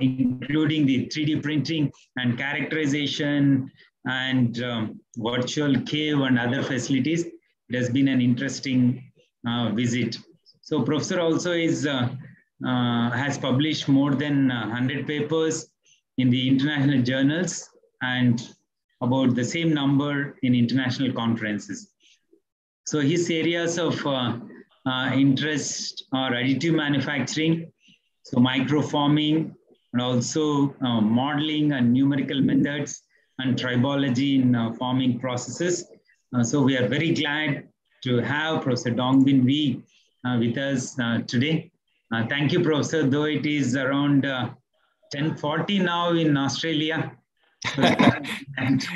including the 3D printing and characterization and um, virtual cave and other facilities. It has been an interesting uh, visit. So professor also is uh, uh, has published more than 100 papers in the international journals and about the same number in international conferences. So his areas of uh, uh, interest are additive manufacturing, so microforming, and also uh, modeling and numerical methods and tribology in uh, forming processes. Uh, so we are very glad to have Professor Dongbin Wei uh, with us today. thank you, Professor, though it is around 10.40 now in Australia.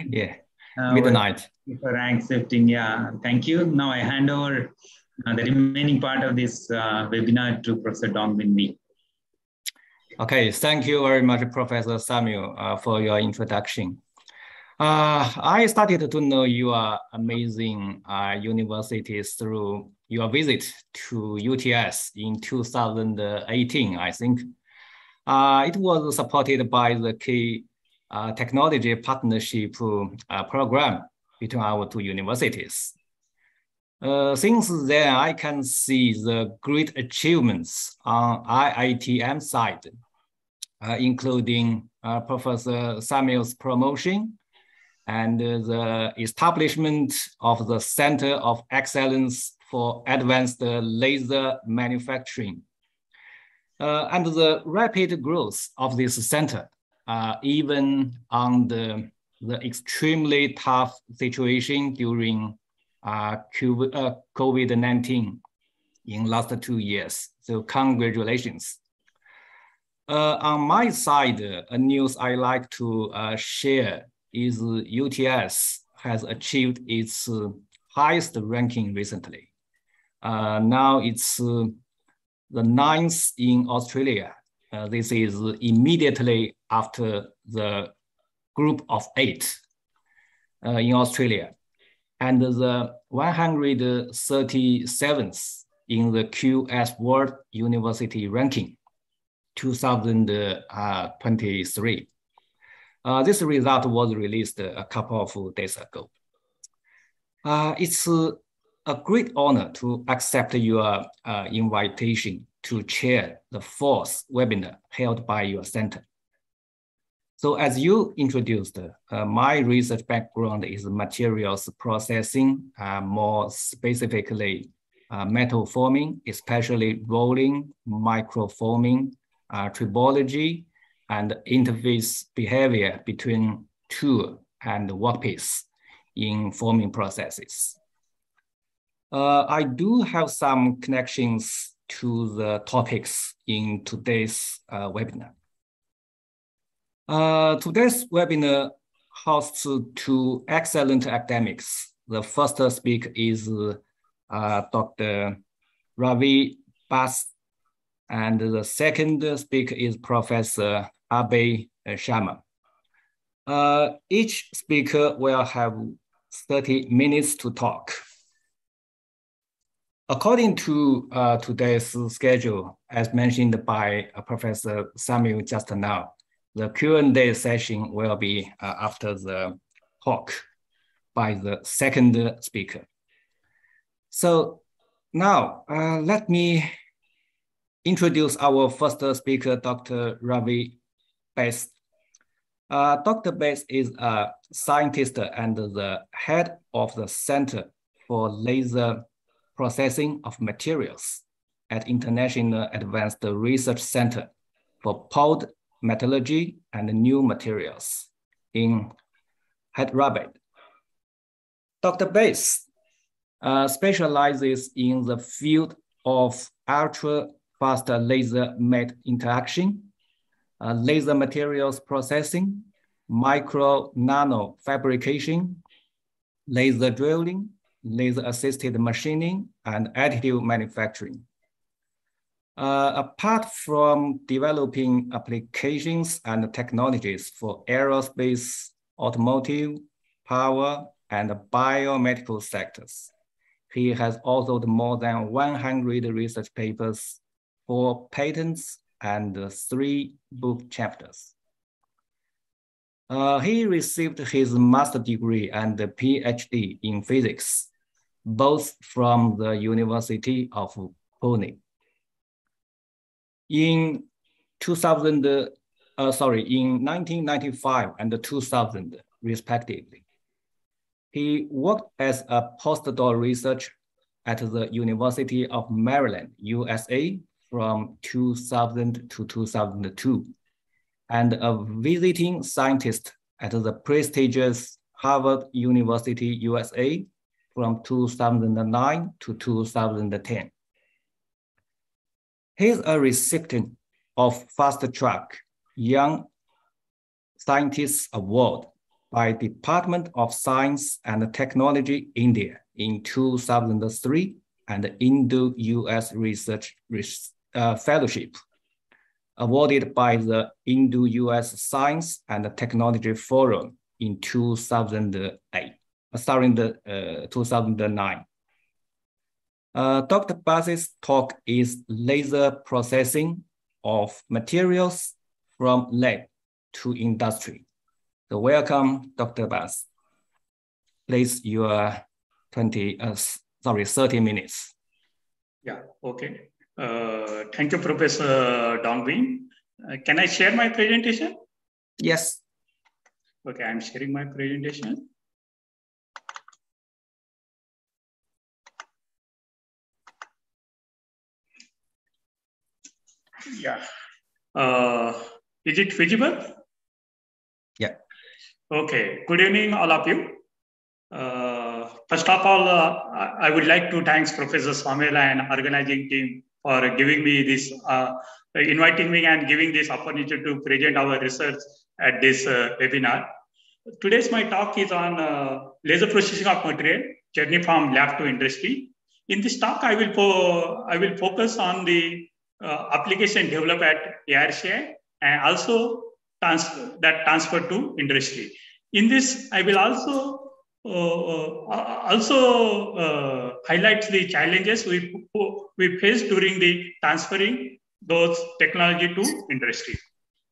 yeah, uh, midnight. For accepting, yeah, thank you. Now I hand over uh, the remaining part of this uh, webinar to Professor Dongbin Wei. Okay, thank you very much, Professor Samuel, uh, for your introduction. Uh, I started to know your amazing uh, universities through your visit to UTS in 2018, I think. Uh, it was supported by the key uh, technology partnership uh, program between our two universities. Uh, since then, I can see the great achievements on IITM side, including uh, Professor Samuel's promotion and the establishment of the Center of Excellence for Advanced Laser Manufacturing, uh, and the rapid growth of this center uh, even on the, the extremely tough situation during uh, COVID-19 in last two years. So congratulations. Uh, on my side, a news I like to uh, share is UTS has achieved its uh, highest ranking recently. Uh, now it's uh, the ninth in Australia. Uh, this is immediately after the group of eight in Australia. And the 137th in the QS World University Ranking 2023. Uh, this result was released a couple of days ago. Uh, it's a great honor to accept your uh, invitation to chair the fourth webinar held by your center. So as you introduced, uh, my research background is materials processing, uh, more specifically uh, metal forming, especially rolling, microforming, tribology, and interface behavior between tool and workpiece in forming processes. Uh, I do have some connections to the topics in today's uh, webinar. Uh, today's webinar hosts two excellent academics. The first speaker is uh, Dr. Ravi Bathe, and the second speaker is Professor Abhay Sharma. Uh, each speaker will have 30 minutes to talk. According to uh, today's schedule, as mentioned by uh, Professor Samuel just now, the Q&A session will be uh, after the talk by the second speaker. So now uh, let me introduce our first speaker, Dr. Ravi Bathe. Uh, Dr. Bathe is a scientist and the head of the Center for Laser processing of materials at International Advanced Research Center for Powder Metallurgy and New Materials in Hyderabad. Dr. Bathe uh, specializes in the field of ultra-fast laser met interaction, uh, laser materials processing, micro nano fabrication, laser drilling, laser-assisted machining, and additive manufacturing. Uh, apart from developing applications and technologies for aerospace, automotive, power, and biomedical sectors, he has authored more than 100 research papers for patents and three book chapters. Uh, he received his master degree and PhD in physics, both from the University of Pune. In 2000, uh, sorry, in 1995 and 2000, respectively. He worked as a postdoc researcher at the University of Maryland, USA from 2000 to 2002 and a visiting scientist at the prestigious Harvard University, USA from 2009 to 2010. He's a recipient of Fast Track Young Scientists Award by Department of Science and Technology, India in 2003 and Indo-US Research uh, Fellowship awarded by the Indo-US Science and Technology Forum in 2008, uh, sorry, the, uh, 2009. Uh, Dr. Bathe's talk is laser processing of materials from lab to industry. So welcome, Dr. Bathe. Please, your 20, uh, sorry, 30 minutes. Yeah, okay. Uh, thank you, Professor Dongbin. Uh, can I share my presentation? Yes. Okay, I'm sharing my presentation. Yeah. Uh, is it visible? Yeah. Okay. Good evening, all of you. Uh, first of all, uh, I would like to thank Professor Samuel and organizing team for giving me this, uh, inviting me and giving this opportunity to present our research at this uh, webinar. Today's my talk is on uh, laser processing of material, journey from lab to industry. In this talk, I will, I will focus on the uh, application developed at ARCI and also trans that transfer to industry. In this, I will also uh, uh, also uh, the challenges we, we face during the transferring those technology to industry.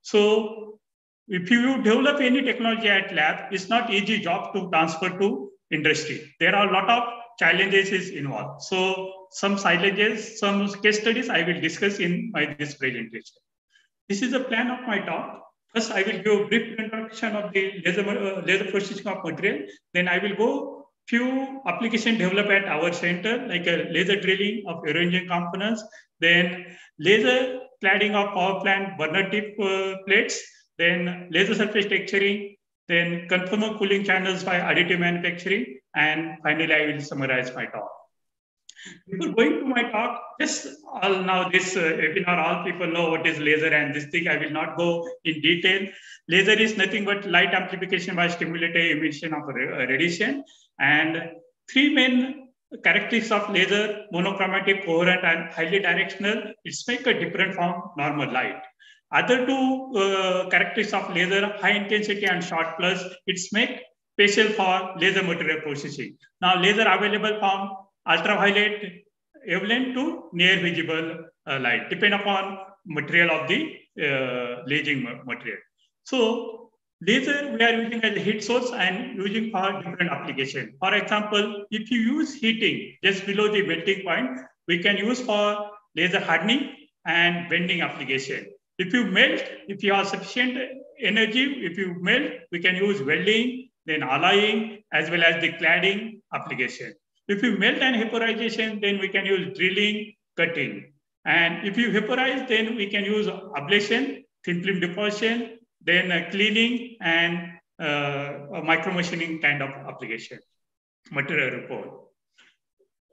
So if you develop any technology at lab, it's not easy job to transfer to industry. There are a lot of challenges is involved. So some challenges, some case studies I will discuss in my this presentation. This is the plan of my talk. First, I will give a brief introduction of the laser, uh, laser processing of material. Then I will go few application developed at our center, like a laser drilling of aero components, then laser cladding of power plant burner tip uh, plates, then laser surface texturing, then conformal cooling channels by additive manufacturing, and finally I will summarize my talk. Before going to my talk, just all now this uh, webinar, all people know what is laser and this thing. I will not go in detail. Laser is nothing but light amplification by stimulated emission of uh, radiation. And three main characteristics of laser, monochromatic, coherent, and highly directional. It's make a different from normal light. Other two uh, characteristics of laser, high intensity and short pulse, it's make special for laser material processing. Now, laser available from ultraviolet wavelength to near visible uh, light, depend upon material of the uh, lasing material. So laser we are using as a heat source and using for different application. For example, if you use heating just below the melting point, we can use for laser hardening and bending application. If you melt, if you have sufficient energy, if you melt, we can use welding, then alloying, as well as the cladding application. If you melt and vaporization, then we can use drilling, cutting. And if you vaporize, then we can use ablation, thin film deposition, then cleaning and uh, micro machining kind of application, material report.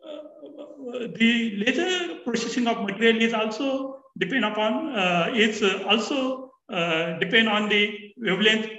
Uh, the laser processing of material is also depend upon, uh, it's also uh, depend on the wavelength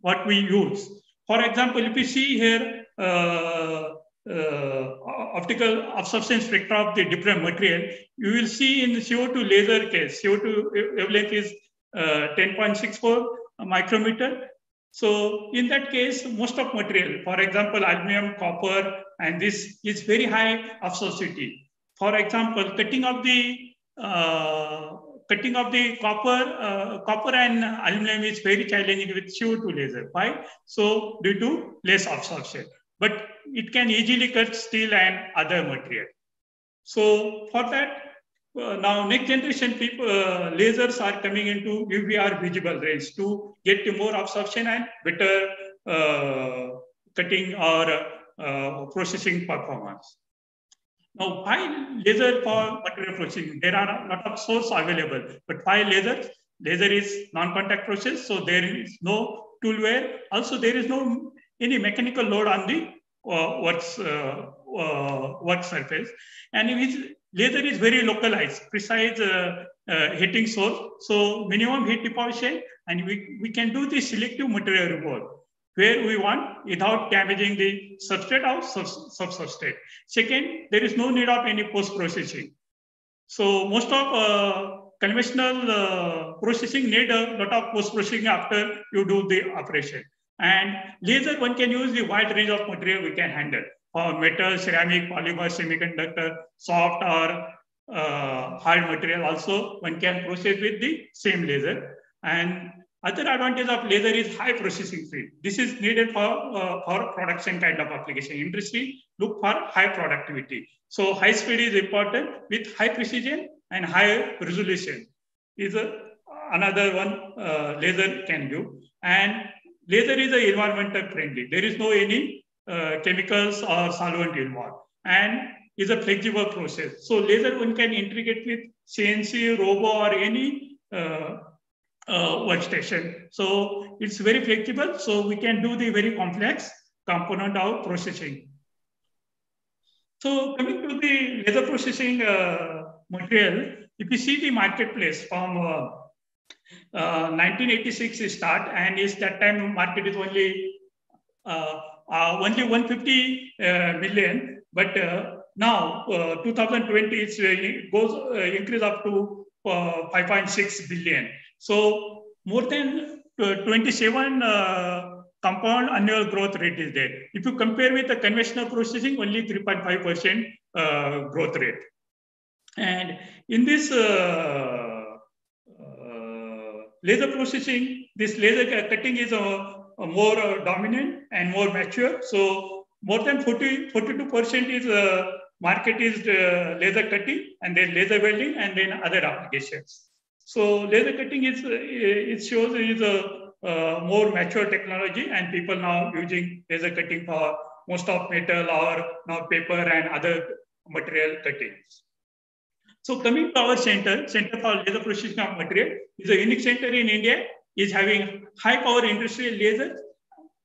what we use. For example, if you see here, uh, uh, optical absorption spectra of the different material, you will see in the CO2 laser case, CO2 wavelength is 10.64 micrometer. So in that case, most of material, for example, aluminum, copper, and this is very high absorptivity. For example, cutting of the uh, cutting of the copper, uh, copper and aluminum is very challenging with CO2 laser. Why? So due to less absorption, but it can easily cut steel and other material. So for that, uh, now next generation people uh, lasers are coming into UVR visible range to get more absorption and better uh, cutting or uh, processing performance. Now, why laser for material processing? There are a lot of source available, but why laser? Laser is non-contact process, so there is no tool wear. Also, there is no any mechanical load on the uh, works uh, uh, work surface, and which laser is very localized, precise uh, uh, heating source. So minimum heat deposition, and we, we can do the selective material removal where we want without damaging the substrate or sub-substrate. Second, there is no need of any post-processing. So most of uh, conventional uh, processing need a lot of post-processing after you do the operation. And laser, one can use the wide range of material we can handle. For metal, ceramic, polymer, semiconductor, soft or uh, hard material also, one can process with the same laser. And other advantage of laser is high processing speed. This is needed for, uh, for production kind of application. Industry look for high productivity. So high speed is important with high precision and high resolution is a, another one uh, laser can do. And laser is a environmental friendly. There is no any uh, chemicals or solvent involved and is a flexible process. So laser one can integrate with CNC, robo or any uh, uh, workstation. So it's very flexible. So we can do the very complex component of processing. So coming to the laser processing uh, material, if you see the marketplace from uh, 1986 uh, start and is that time market is only uh, only 150 million, but now 2020 it's, it goes increase up to 5.6 billion. So more than uh, 27 uh, compound annual growth rate is there. If you compare with the conventional processing, only 3.5% uh, growth rate. And in this uh, uh, laser processing, this laser cutting is Uh, more uh, dominant and more mature. So more than 40, 42% is uh, market is uh, laser cutting and then laser welding and then other applications. So laser cutting is, it shows is a, a more mature technology and people now using laser cutting for most of metal or now paper and other material cuttings. So coming to our center, Center for Laser Processing of Material is a unique center in India, is having high power industrial laser.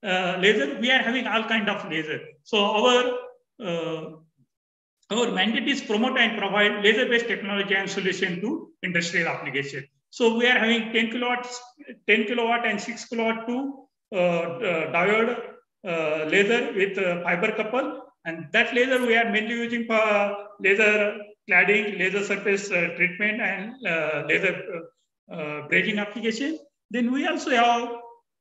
Uh, laser, we are having all kind of laser. So our uh, our mandate is promote and provide laser-based technology and solution to industrial application. So we are having 10 kilowatts, 10 kilowatt and 6 kilowatt two uh, uh, diode uh, laser with uh, fiber couple. And that laser we are mainly using for laser cladding, laser surface treatment and laser brazing application. Then we also have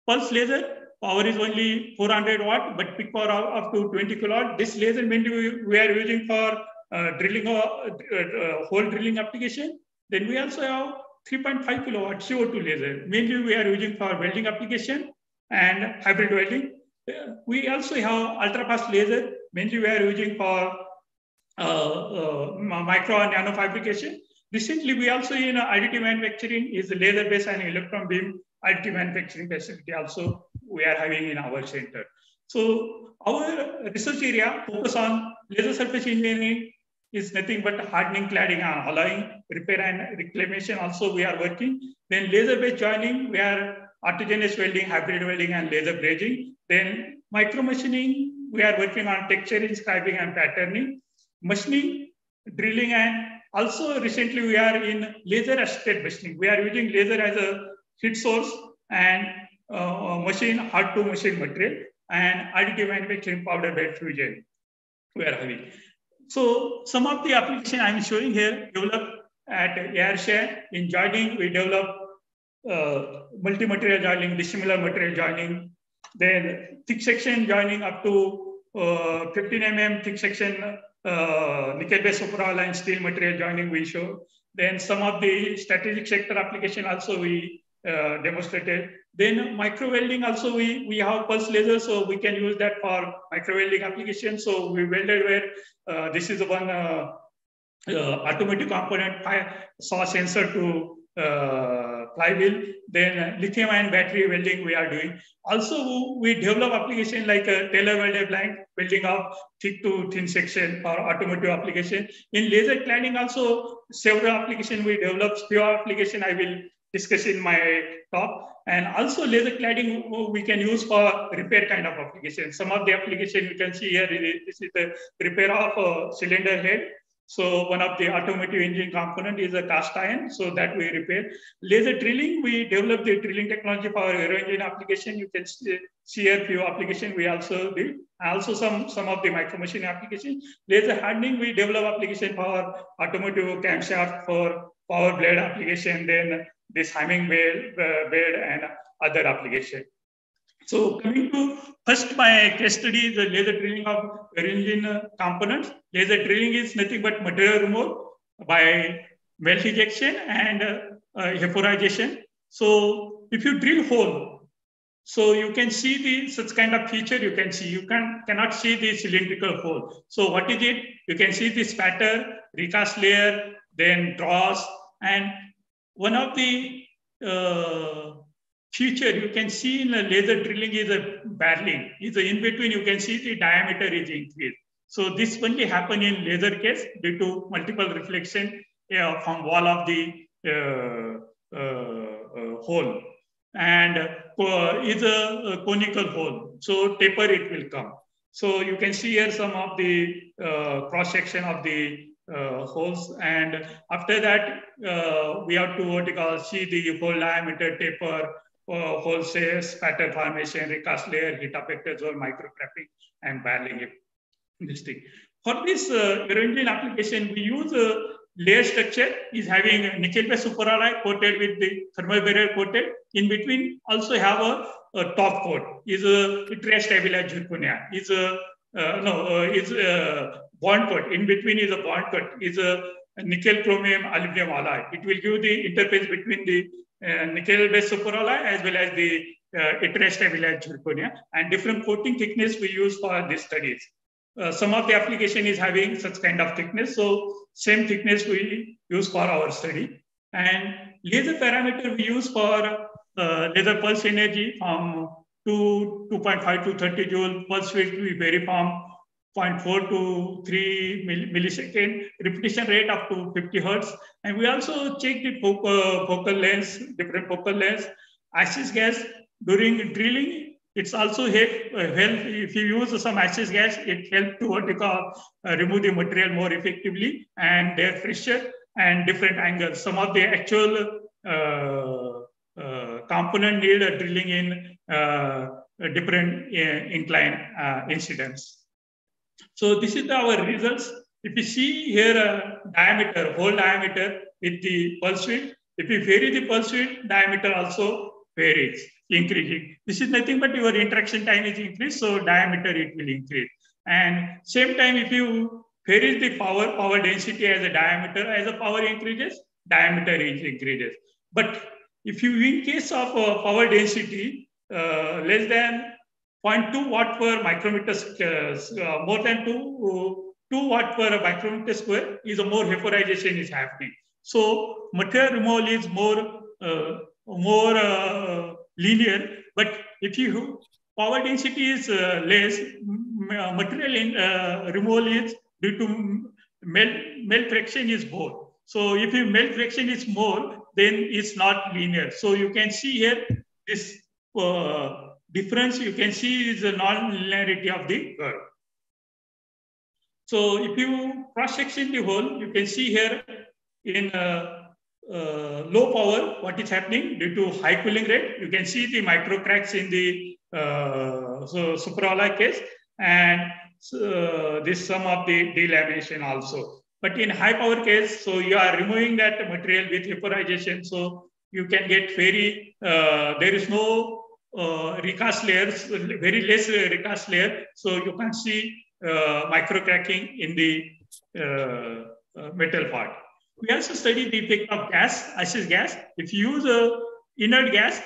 pulse laser. Power is only 400 watt, but peak power up to 20 kilowatt. This laser mainly we, are using for drilling or hole drilling application. Then we also have 3.5 kilowatt CO2 laser. Mainly we are using for welding application and hybrid welding. We also have ultra fast laser. Mainly we are using for uh, uh, micro and nano fabrication. Recently, we also in additive manufacturing is laser based and electron beam additive manufacturing facility also we are having in our center. So our research area focus on laser surface engineering, is nothing but hardening, cladding, and alloying, repair and reclamation also we are working. Then laser-based joining, we are autogenous welding, hybrid welding, and laser brazing. Then micro machining, we are working on texture inscribing and patterning. Machining, drilling, and also recently we are in laser assisted machining. We are using laser as a heat source and uh, machine hard to machine material and additive manufacturing powder bed fusion we are having. So some of the application I'm showing here developed at ARCI. In joining, we develop uh, multi-material joining, dissimilar material joining, then thick section joining up to uh, 15 mm thick section uh, nickel-based superalloy steel material joining we show. Then some of the strategic sector application also we uh, demonstrated. Then micro welding also we, we have pulse laser, so we can use that for micro welding application. So we welded where uh, this is one uh, uh, automotive component saw sensor to uh, flywheel. Then uh, lithium ion battery welding we are doing. Also, we develop application like uh, a tailor welded blank welding of thick to thin section for automotive application. In laser cladding also several application we develop. Few application I will discuss in my talk. And also laser cladding we can use for repair kind of application. Some of the application you can see here, this is the repair of cylinder head so one of the automotive engine component is a cast iron, so that we repair. Laser drilling, we developed the drilling technology for our aero engine application. You can see a few application we also did. Also some, some of the micro machine application. Laser hardening, we develop application for automotive camshaft for power blade application, then this Hamming bed, uh, bed and other application. So coming to first my case study is the laser drilling of engine components. Laser drilling is nothing but material removal by melt ejection and uh, vaporization. So if you drill hole, so you can see the such kind of feature you can see. You can cannot see the cylindrical hole. So what is it? You can see the spatter, recast layer, then dross, and one of the uh, feature you can see in a laser drilling is a barreling. Is in between you can see the diameter is increased. So this only happen in laser case due to multiple reflection uh, from wall of the uh, uh, uh hole and uh, is a, a, conical hole. So taper it will come. So you can see here some of the uh, cross section of the holes and after that we have to what you call see the hole diameter taper uh, wholesale spatter formation, recast layer, heat affected zone, microcracking, and barreling. This thing. For this uh, application, we use a layer structure is having a nickel-based superalloy coated with the thermal barrier coated. In between, also have a, a top coat. Is a yttria stabila zirconia. Is a uh, no uh, is a bond coat. In between is a bond coat. Is a nickel chromium aluminum alloy. It will give the interface between the uh, nickel-based superalloy as well as the uh, stabila zirconia and different coating thickness we use for these studies. Uh, some of the application is having such kind of thickness. So same thickness we use for our study. And laser parameter we use for uh, laser pulse energy from 2, 2.5 to 30 joule pulse width we vary from 0.4 to 3 millisecond, repetition rate up to 50 hertz. And we also check the focal, focal lengths, different focal lengths. Assist gas during drilling, it's also help, uh, help if you use some assist gas, it helps to uh, remove the material more effectively and their pressure and different angles. Some of the actual uh, uh component need drilling in uh, different uh, incline incidents. So this is our results. If you see here a diameter, whole diameter with the pulse width, if you vary the pulse width, diameter also varies, increasing. This is nothing but your interaction time is increased, so diameter it will increase. And same time, if you vary the power, power density as a diameter, as the power increases, diameter is increases. But if you, in case of uh, power density uh, less than 0.2 watt per micrometer, uh, more than 2, uh, 2 watt per micrometer square is a more vaporization is happening. So material removal is more, uh, more uh, linear, but if you power density is uh, less, uh, material in, removal is due to melt, melt fraction is more. So if you melt fraction is more, then it's not linear. So you can see here this difference you can see is the non-linearity of the curve. So if you cross-section the hole, you can see here in uh, uh, low power, what is happening due to high cooling rate. You can see the micro cracks in the uh, so superalloy case and uh, this some of the delamination also. But in high power case, so you are removing that material with vaporization. So you can get very, uh, there is no uh, recast layers, very less recast layer. So you can see uh, micro cracking in the uh, metal part. we also study the effect of gas, assist gas. If you use a inert gas,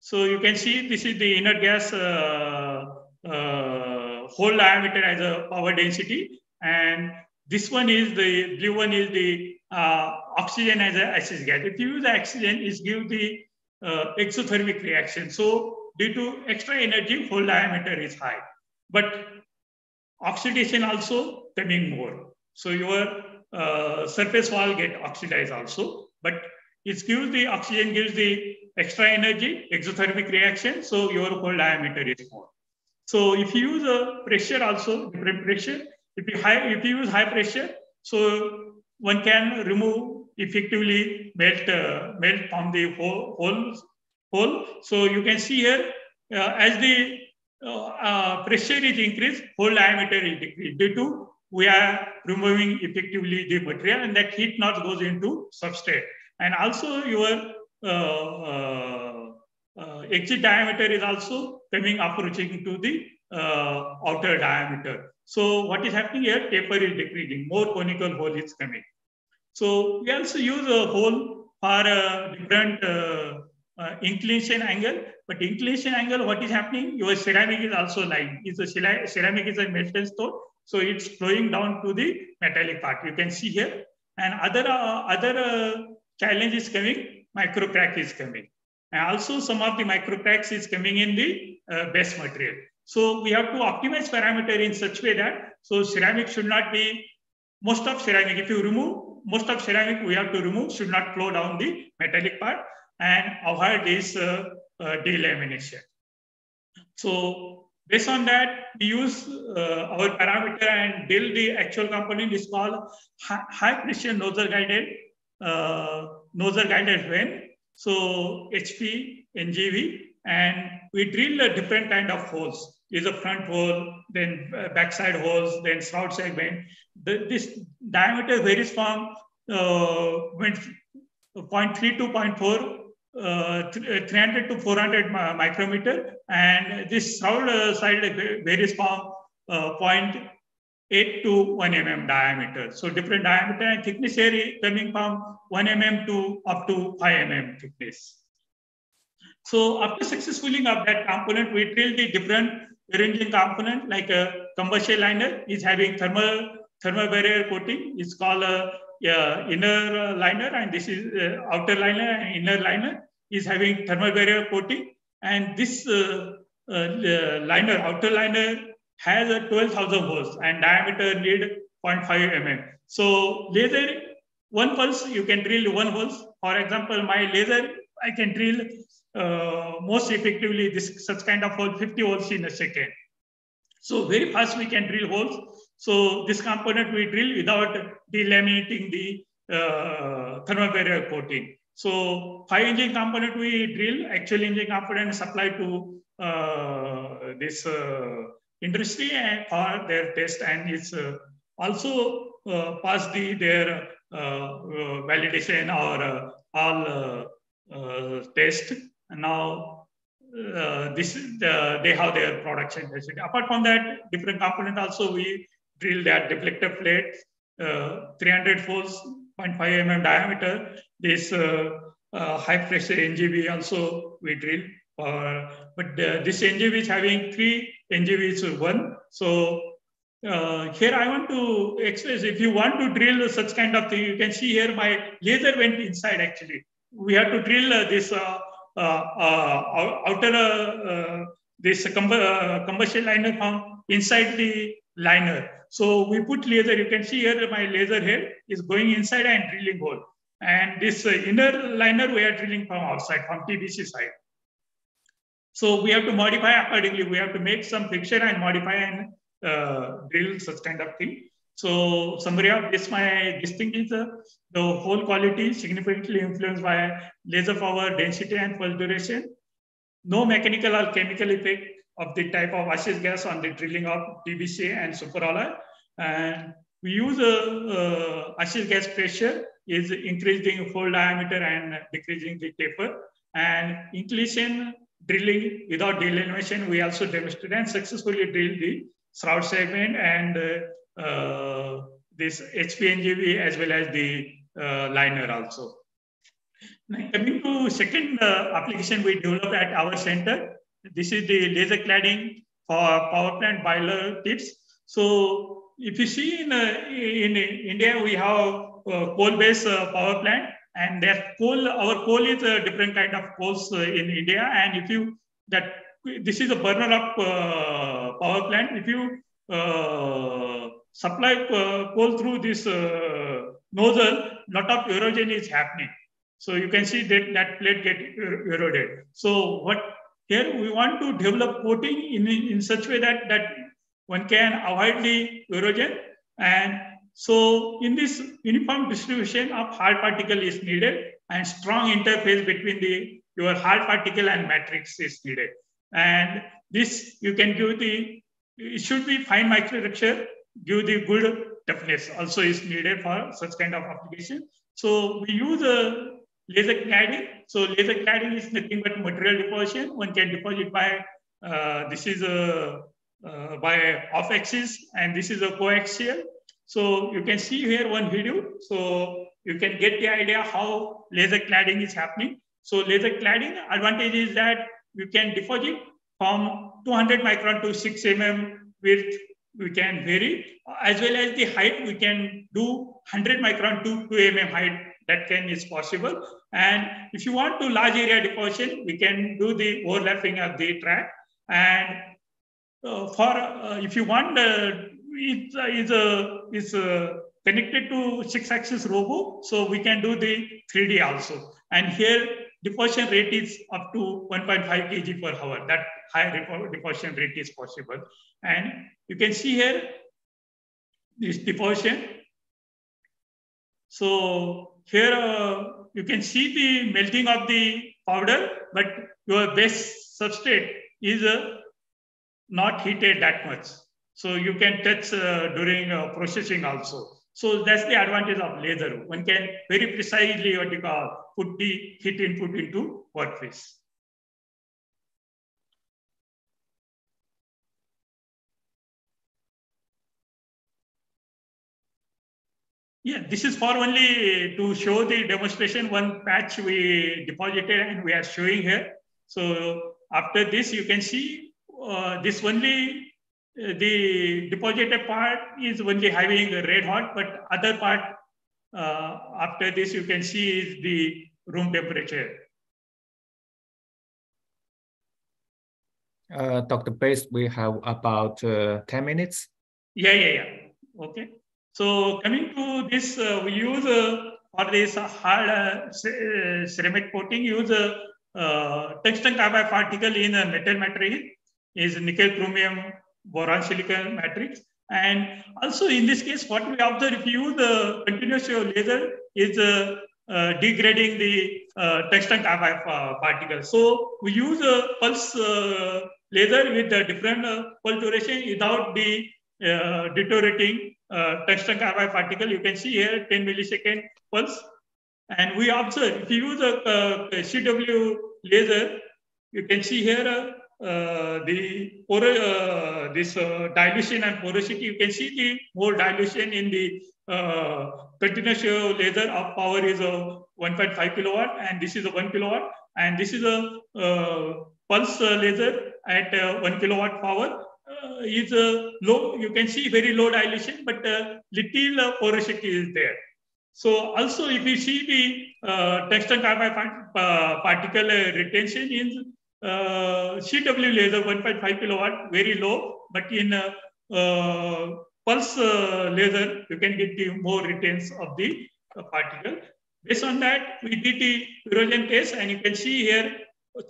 so you can see this is the inert gas uh, uh, hole diameter as a power density. And this one is the blue one is the uh, oxygen as an acid gas. If you use oxygen, it gives the uh, exothermic reaction. So due to extra energy, hole diameter is high. But oxidation also coming more. So your uh, surface wall get oxidized also, but it gives the oxygen gives the extra energy, exothermic reaction, so your hole diameter is more. So if you use a pressure also, different pressure, if you high, if you use high pressure, so one can remove effectively melt uh, melt from the hole, hole. So you can see here uh, as the uh, uh, pressure is increased, hole diameter is decreased due to we are removing effectively the material and that heat not goes into substrate. And also your uh, uh, uh, exit diameter is also coming approaching to the outer diameter. So what is happening here? Taper is decreasing, more conical hole is coming. So we also use a hole for a different uh, uh, inclination angle. But inclination angle, what is happening? Your ceramic is also lying. It's a ceramic is a metal stone. So it's flowing down to the metallic part. You can see here. And other, uh, other uh, challenge is coming, micro crack is coming. And also some of the micro cracks is coming in the uh, base material. So we have to optimize parameter in such way that, so ceramic should not be, most of ceramic, if you remove, most of ceramic we have to remove, should not flow down the metallic part and avoid this uh, uh, delamination. So Based on that, we use uh, our parameter and build the actual component is called high pressure nozzle guided uh, nozzle guided vane. So HP, NGV, and we drill a different kind of holes. Is a front hole, then uh, backside holes, then shroud segment. The, this diameter varies from uh, 0.3 to 0.4 uh, 300 to 400 micrometer and this shroud uh, side varies from uh, 0.8 to 1 mm diameter. So different diameter and thickness here coming from 1 mm to up to 5 mm thickness. So after successfully of that component, we drill the different arranging component like a combustion liner is having thermal thermal barrier coating. It's called a yeah, inner liner and this is uh, outer liner and inner liner is having thermal barrier coating and this uh, uh, liner, outer liner has a 12,000 holes and diameter need 0.5 mm. So laser, one pulse, you can drill one holes. For example, my laser, I can drill most effectively this such kind of hole 50 holes in a second. So very fast we can drill holes. So this component we drill without delaminating the uh, thermal barrier coating. So five engine component we drill, actual engine component supply to uh, this uh, industry and for their test and it's uh, also uh, pass the their uh, uh, validation or all test. And now this the, they have their production facility. Apart from that, different component also we drill that deflector plate, 300 volts 0.5 mm diameter. This uh, uh, high pressure NGV also we drill. Uh, but this NGV is having three NGVs one. So uh, here I want to express, if you want to drill such kind of thing, you can see here my laser went inside actually. We have to drill uh, this uh, outer, this combustion liner from inside the liner. So we put laser, you can see here my laser head is going inside and drilling hole. And this inner liner we are drilling from outside, from TBC side. So we have to modify accordingly. We have to make some fixture and modify and uh, drill such kind of thing. So summary of this, my this thing is uh, the whole quality significantly influenced by laser power, density, and pulse duration. No mechanical or chemical effect of the type of assist gas on the drilling of TBC and superalloy. And we use a, a assist gas pressure is increasing hole diameter and decreasing the taper. And inclination drilling without delamination, we also demonstrated and successfully drilled the shroud segment and uh, this HPNGV as well as the liner also. Now, coming to second application we developed at our center, this is the laser cladding for power plant boiler tips. So if you see in, uh, in India, we have uh, coal-based uh, power plant and that coal, our coal is a different kind of coals in India. And if you, that this is a burner up power plant. If you supply coal through this uh, nozzle, lot of erosion is happening. So you can see that that plate get er-, eroded. So what here we want to develop coating in, in such way that, that one can avoid the erosion. And so in this uniform distribution of hard particle is needed and strong interface between the your hard particle and matrix is needed. And this you can give the, it should be fine microstructure, give the good toughness also is needed for such kind of application. So we use a laser cladding. So laser cladding is nothing but material deposition. One can deposit by, uh, this is a, uh, by off axis and this is a coaxial. So you can see here one video. So you can get the idea how laser cladding is happening. So laser cladding advantage is that you can deposit from 200 micron to 6 mm width we can vary as well as the height we can do 100 micron to 2 mm height that can is possible. And if you want to large area deposition, we can do the overlapping of the track. And uh, for uh, if you want, uh, it is a is a connected to six axis robo, so we can do the 3D also. And here deposition rate is up to 1.5 kg per hour. That high deposition rate is possible. And you can see here this deposition. So here uh, you can see the melting of the powder, but your base substrate is uh, not heated that much. So you can touch uh, during uh, processing also. So that's the advantage of laser. One can very precisely what you call put the heat input into workpiece. Yeah, this is for only to show the demonstration, one patch we deposited and we are showing here. So after this, you can see uh, this only, the deposited part is only having a red hot, but other part uh, after this, you can see is the room temperature. Uh, Dr. Bathe, we have about uh, 10 minutes. Yeah, yeah, yeah. Okay. So coming to this, uh, we use uh, for this hard uh, uh, ceramic coating, use a uh, tungsten carbide particle in a metal matrix, is nickel chromium boron silicon matrix. And also in this case, what we observe if you use the continuous laser is uh, uh, degrading the uh, tungsten carbide particle. So we use a pulse laser with a different pulse duration without the deteriorating uh, tungsten carbide particle. You can see here 10 millisecond pulse. And we observe, if you use a, a CW laser, you can see here uh, the uh, this uh, dilution and porosity. You can see the more dilution in the uh, continuous laser of power is a 1.5 kilowatt, and this is a 1 kilowatt, and this is a uh, pulse laser at 1 kilowatt power uh, is uh, low. You can see very low dilution, but uh, little porosity is there. So also if you see the uh, tungsten carbide particle retention in uh, CW laser 1.5 kilowatt, very low, but in uh, uh, pulse laser, you can get the more retains of the particle. Based on that, we did the erosion test and you can see here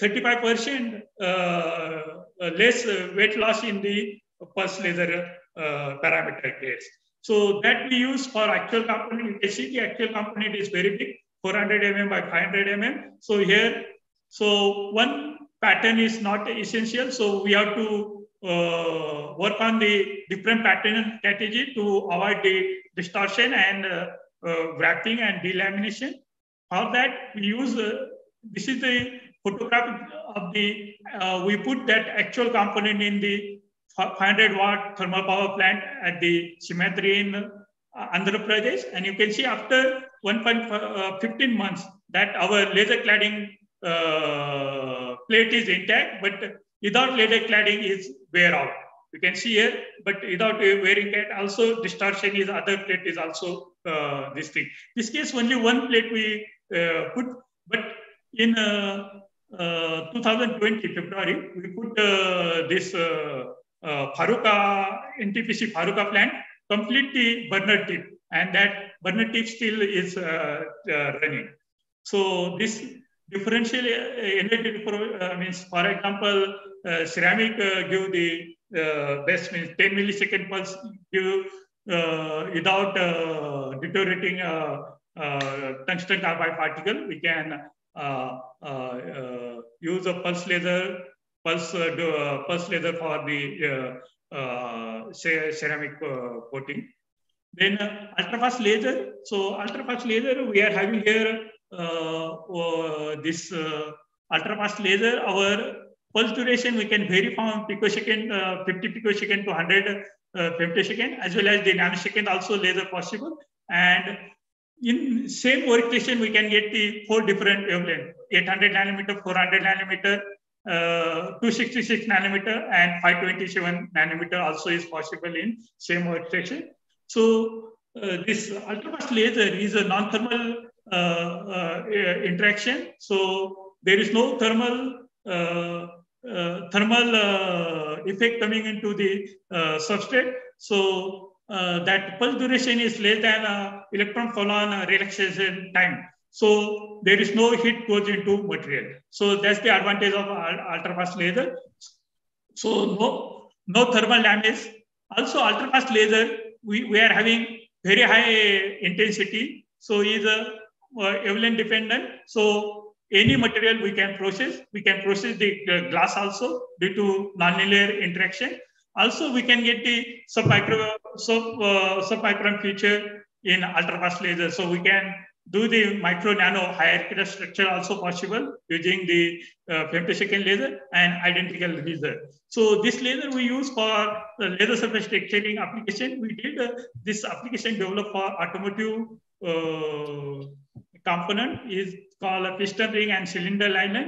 35% uh, less weight loss in the pulse laser uh, parameter case. So that we use for actual component. You can see the actual component is very big, 400 mm by 500 mm. So here, so one pattern is not essential. So we have to uh, work on the different pattern strategy to avoid the distortion and uh, uh, wrapping and delamination. For that, we use, uh, this is the photograph of the, uh, we put that actual component in the 500 watt thermal power plant at the Simhadri in Andhra Pradesh. And you can see after 1.15 months that our laser cladding plate is intact, but without laser cladding is wear out. You can see here, but without wearing it, also distortion is other plate is also uh, this thing. This case only one plate we uh, put, but in uh, 2020 February we put this Farakka NTPC Farakka plant completely burner tip, and that burner tip still is running. So this differential uh, energy uh, means, for example, uh, ceramic uh, give the uh, best means 10 millisecond pulse give uh, without deteriorating tungsten carbide particle. We can use a pulse laser, pulse pulse laser for the ceramic coating. Then uh, ultrafast laser. So ultrafast laser, we are having here uh, this uh, ultrafast laser, our pulse duration we can vary from picosecond, uh, 50 picosecond to 100 femtosecond, as well as the nanosecond also laser possible. And in same workstation, we can get the four different wavelength, 800 nanometer, 400 nanometer, uh, 266 nanometer and 527 nanometer also is possible in same workstation. So uh, this ultrafast laser is a non-thermal uh, uh, Uh, uh, interaction. So there is no thermal uh, uh thermal effect coming into the substrate. So that pulse duration is less than electron phonon relaxation time. So there is no heat goes into material. So that's the advantage of ultrafast laser. So no, no thermal damage. Also ultrafast laser, we, we are having very high intensity. So is a uh, wavelength dependent. So any material we can process. We can process the glass also due to nonlinear interaction. Also, we can get the submicron, sub, uh, feature in ultrafast laser. So we can do the micro nano hierarchical structure also possible using the uh, femtosecond laser and identical laser. So this laser we use for the laser surface texturing application. We did uh, this application developed for automotive uh, component is called a piston ring and cylinder liner.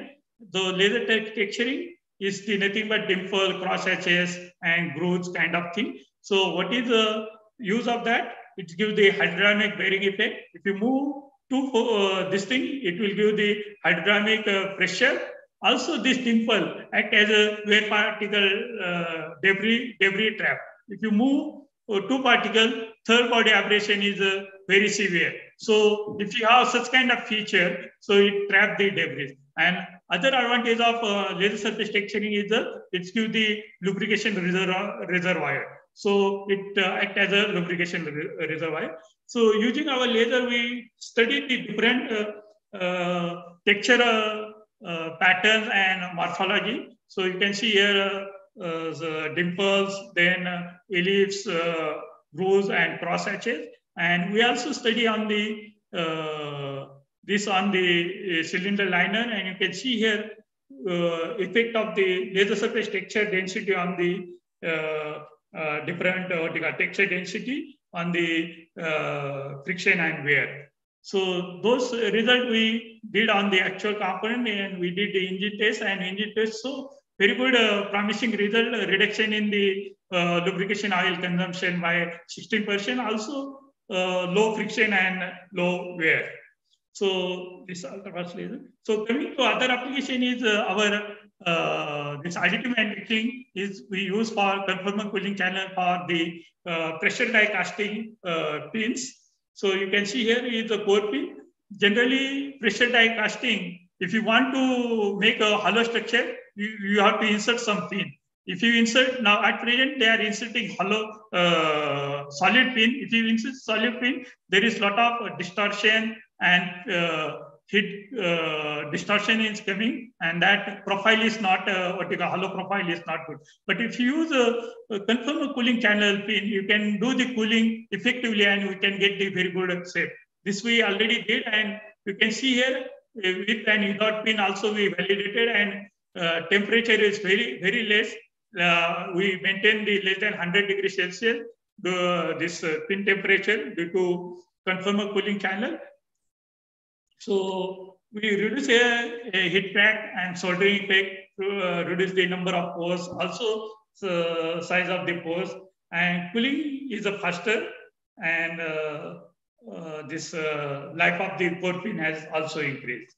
The laser texturing is the nothing but dimple, cross hatches, and grooves kind of thing. So what is the use of that? It gives the hydrodynamic bearing effect. If you move to uh, this thing, it will give the hydrodynamic uh, pressure. Also, this dimple act as a wear particle uh, debris debris trap. If you move uh, two particle, third body abrasion is uh, very severe. So if you have such kind of feature, so it trap the debris. And other advantage of uh, laser surface texturing is uh, it gives the lubrication reservoir, reservoir. So it uh, act as a lubrication reservoir. So using our laser, we study the different uh, uh, texture uh, patterns and morphology. So you can see here the dimples, then ellipse, grooves, and cross hatches. And we also study on the uh, this on the uh, cylinder liner, and you can see here uh, effect of the laser surface texture density on the uh, uh, different uh, texture density on the friction and wear. So those result we did on the actual component and we did the engine test and engine test. So very good uh, promising result, reduction in the uh, lubrication oil consumption by 16%. Also uh, low friction and low wear. So this ultrafast laser. So coming to other application is uh, our uh, this additive manufacturing is we use for conformal cooling channel for the uh, pressure die casting uh, pins. So you can see here is a core pin. Generally, pressure die casting, if you want to make a hollow structure, you, you have to insert some pin. If you insert now at present, they are inserting hollow uh, solid pin. If you insert solid pin, there is lot of distortion and uh, heat uh, distortion is coming, and that profile is not uh, what you call hollow profile is not good. But if you use a, a conformal cooling channel pin, you can do the cooling effectively, and we can get the very good shape. This we already did, and you can see here uh, with an without pin also we validated, and uh, temperature is very very less uh, we maintain the less than 100 degrees Celsius the, this uh, pin temperature due to conformal cooling channel. So we reduce a, a heat crack and soldering effect to uh, reduce the number of pores, also the size of the pores. And cooling is a faster and uh, uh, this uh, life of the pore pin has also increased.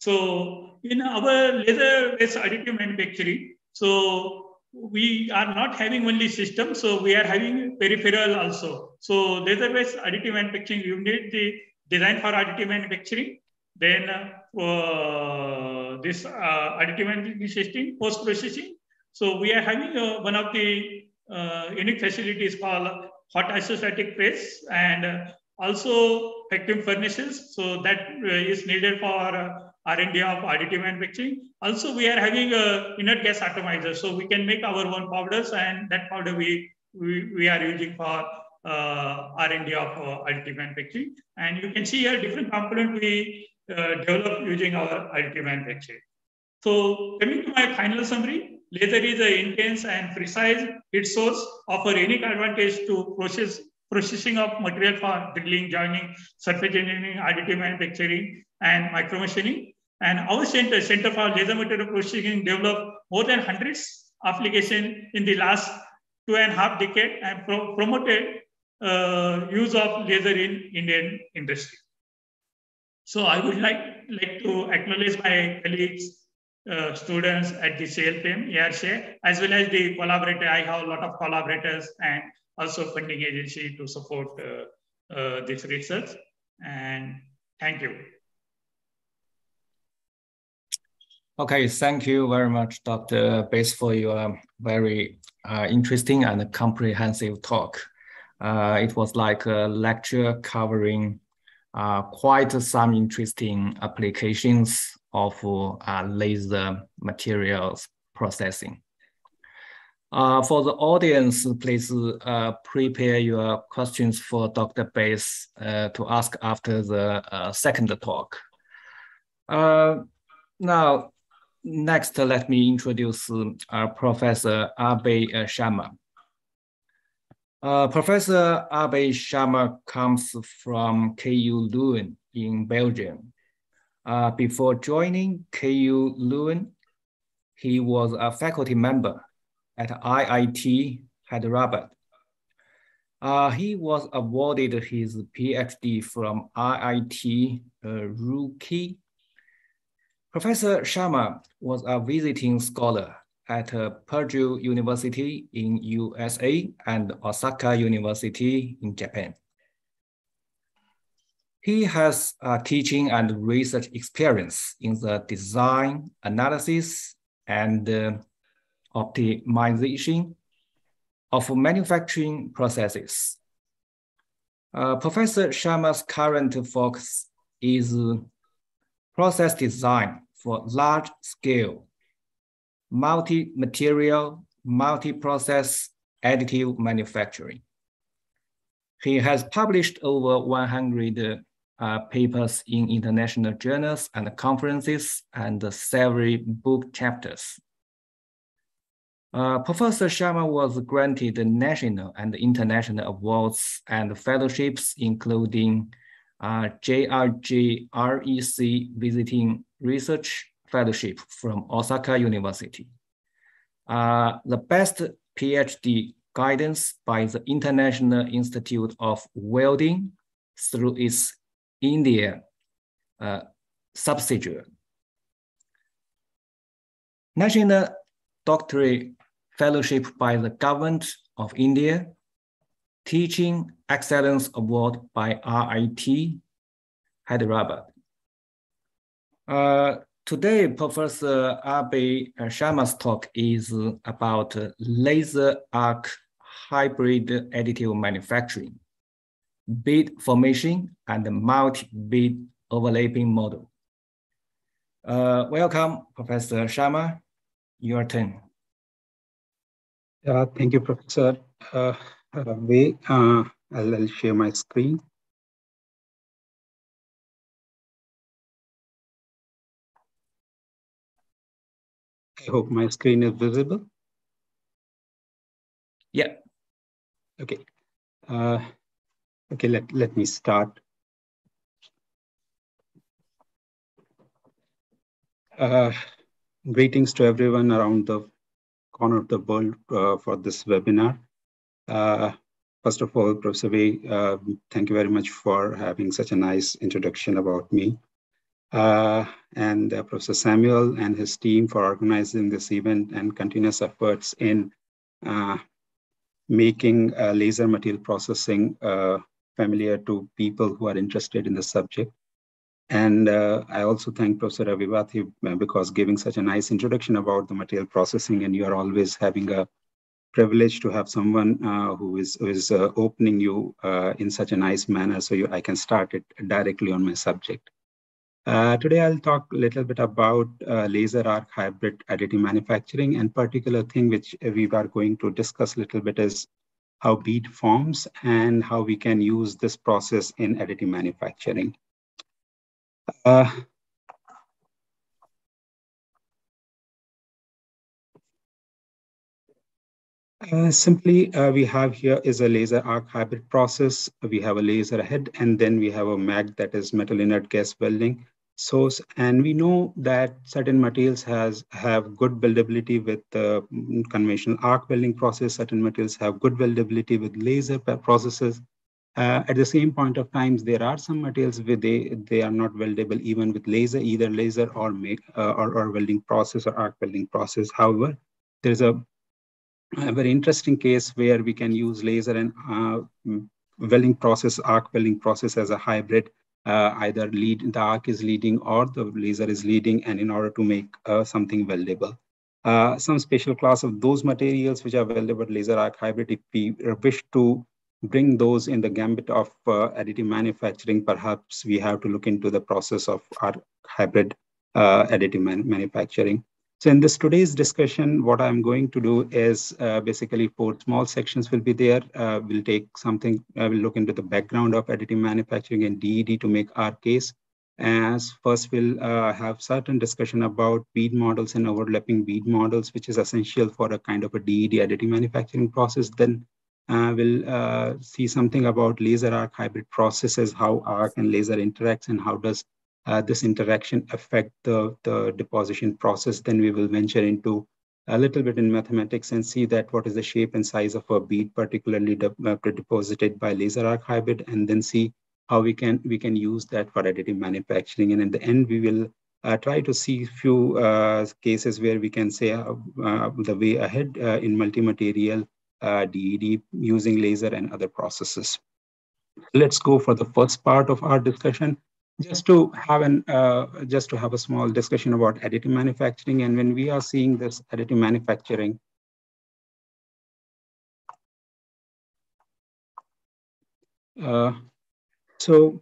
So in our laser-based additive manufacturing, so we are not having only system, so we are having peripheral also. So laser-based additive manufacturing, you need the design for additive manufacturing, then uh, this uh, additive manufacturing system, post-processing. So we are having uh, one of the uh, unique facilities called hot isostatic press and also vacuum furnaces. So that uh, is needed for R&D of additive manufacturing. Also, we are having a inert gas atomizer, so we can make our own powders, and that powder we we, we are using for uh, R&D of uh, additive manufacturing. And you can see here different component we uh, develop using our additive manufacturing. So coming to my final summary, laser is an intense and precise heat source offer unique advantage to process processing of material for drilling, joining, surface engineering, additive manufacturing, and micromachining. And our center, Center for Laser Material Processing, developed more than hundreds applications in the last two and a half decade and pro promoted uh, use of laser in Indian industry. So I would like, like to acknowledge my colleagues, uh, students at the CLMP, ARCI, as well as the collaborator. I have a lot of collaborators and also funding agency to support uh, uh, this research. And thank you. Okay, thank you very much, Dr. Bathe, for your very uh, interesting and comprehensive talk. Uh, it was like a lecture covering uh, quite some interesting applications of uh, laser materials processing. Uh, for the audience, please uh, prepare your questions for Dr. Bathe to ask after the second talk. now, next, let me introduce uh, Professor Abhay uh, Sharma. Uh, Professor Abhay Sharma comes from KU Leuven in Belgium. Before joining KU Leuven, he was a faculty member at IIT Hyderabad. Uh, he was awarded his PhD from IIT uh, Roorkee Professor Sharma was a visiting scholar at Purdue University in USA and Osaka University in Japan. He has teaching and research experience in the design, analysis, and uh, optimization of manufacturing processes. Uh, Professor Sharma's current focus is process design for large scale, multi-material, multi-process additive manufacturing. He has published over 100 uh, papers in international journals and conferences and several book chapters. Uh, Professor Sharma was granted national and international awards and fellowships, including uh, JRG REC Visiting Research Fellowship from Osaka University. Uh, the best PhD guidance by the International Institute of Welding through its India uh, subsidiary. National Doctorate Fellowship by the Government of India Teaching Excellence Award by IIT Hyderabad. Uh, today, Professor Abhay Sharma's talk is about laser arc hybrid additive manufacturing, bead formation, and multi-bead overlapping model. Uh, welcome, Professor Sharma. Your turn. Yeah, thank you, Professor. Uh, way. Uh, I'll, I'll share my screen. I hope my screen is visible. Yeah. Okay. Uh, okay, let, let me start. Uh, greetings to everyone around the corner of the world uh, for this webinar. Uh, first of all, Professor Wei, uh, thank you very much for having such a nice introduction about me. Uh, and uh, Professor Samuel and his team for organizing this event and continuous efforts in making uh, laser material processing familiar to people who are interested in the subject. And uh, I also thank Professor Ravi Bathe because giving such a nice introduction about the material processing and you are always having a privilege to have someone uh, who is, who is uh, opening you uh, in such a nice manner so you, I can start it directly on my subject. today I'll talk a little bit about laser arc hybrid additive manufacturing and particular thing which we are going to discuss a little bit is how bead forms and how we can use this process in additive manufacturing. Uh, uh, simply, uh, we have here is a laser arc hybrid process. We have a laser head, and then we have a MAG that is metal inert gas welding source. And we know that certain materials has have good buildability with the conventional arc welding process. Certain materials have good buildability with laser processes. Uh, at the same point of times, there are some materials where they, they are not weldable even with laser, either laser or make uh, or, or welding process or arc welding process. However, there's a, a very interesting case where we can use laser and uh, welding process, arc welding process as a hybrid uh, either lead the arc is leading or the laser is leading and in order to make uh, something weldable. Uh, some special class of those materials which are weldable laser arc hybrid, if we wish to bring those in the gambit of uh, additive manufacturing, perhaps we have to look into the process of arc hybrid uh, additive man manufacturing. So in this today's discussion, what I'm going to do is uh, basically four small sections will be there. Uh, we'll take something, uh, we'll look into the background of additive manufacturing and DED to make our case. As first, we'll uh, have certain discussion about bead models and overlapping bead models, which is essential for a kind of a DED additive manufacturing process. Then uh, we'll uh, see something about laser arc hybrid processes, how arc and laser interacts and how does uh, this interaction affect the, the deposition process, then we will venture into a little bit in mathematics and see that what is the shape and size of a bead, particularly de uh, deposited by laser arc hybrid, and then see how we can we can use that for additive manufacturing. And in the end, we will uh, try to see few uh, cases where we can say uh, uh the way ahead uh, in multi-material DED using laser and other processes. Let's go for the first part of our discussion, just to have an uh, just to have a small discussion about additive manufacturing and when we are seeing this additive manufacturing. Uh, so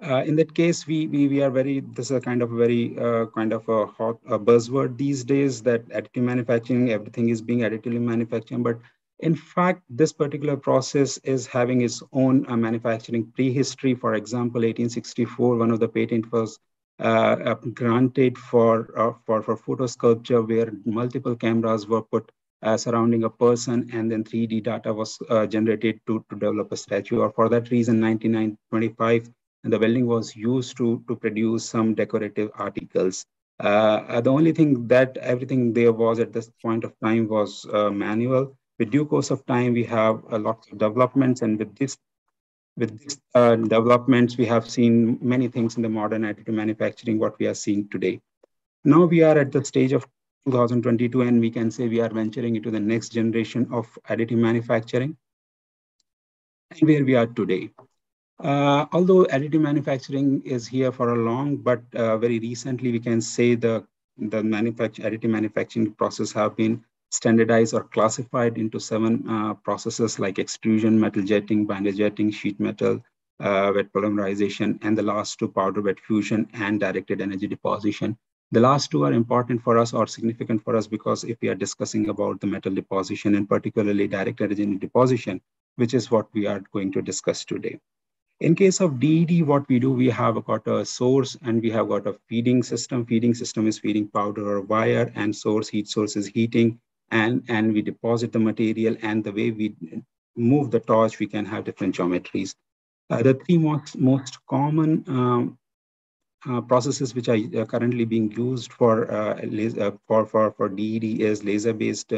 uh, in that case we, we we are very this is a kind of a very uh, kind of a hot a buzzword these days that additive manufacturing everything is being additively manufactured but in fact, this particular process is having its own uh, manufacturing prehistory. For example, 1864, one of the patent was uh, uh, granted for, uh, for, for photo sculpture where multiple cameras were put uh, surrounding a person and then 3D data was uh, generated to, to develop a statue. Or for that reason, 1925, the welding was used to, to produce some decorative articles. the only thing that everything there was at this point of time was manual with due course of time, we have a lot of developments, and with this, with these uh, developments, we have seen many things in the modern additive manufacturing. What we are seeing today. Now we are at the stage of 2022, and we can say we are venturing into the next generation of additive manufacturing, and where we are today. Uh, although additive manufacturing is here for a long, but uh, very recently we can say the the manufacture additive manufacturing process have been standardized or classified into seven uh, processes like extrusion, metal jetting, binder jetting, sheet metal, uh, vat polymerization, and the last two powder bed fusion and directed energy deposition. The last two are important for us or significant for us because if we are discussing about the metal deposition and particularly direct energy deposition, which is what we are going to discuss today. In case of DED, what we do, we have got a source and we have got a feeding system. Feeding system is feeding powder or wire and source heat source is heating and, and we deposit the material and the way we move the torch, we can have different geometries. Uh, the three most, most common um, uh, processes which are uh, currently being used for uh, laser, for for for DED is laser-based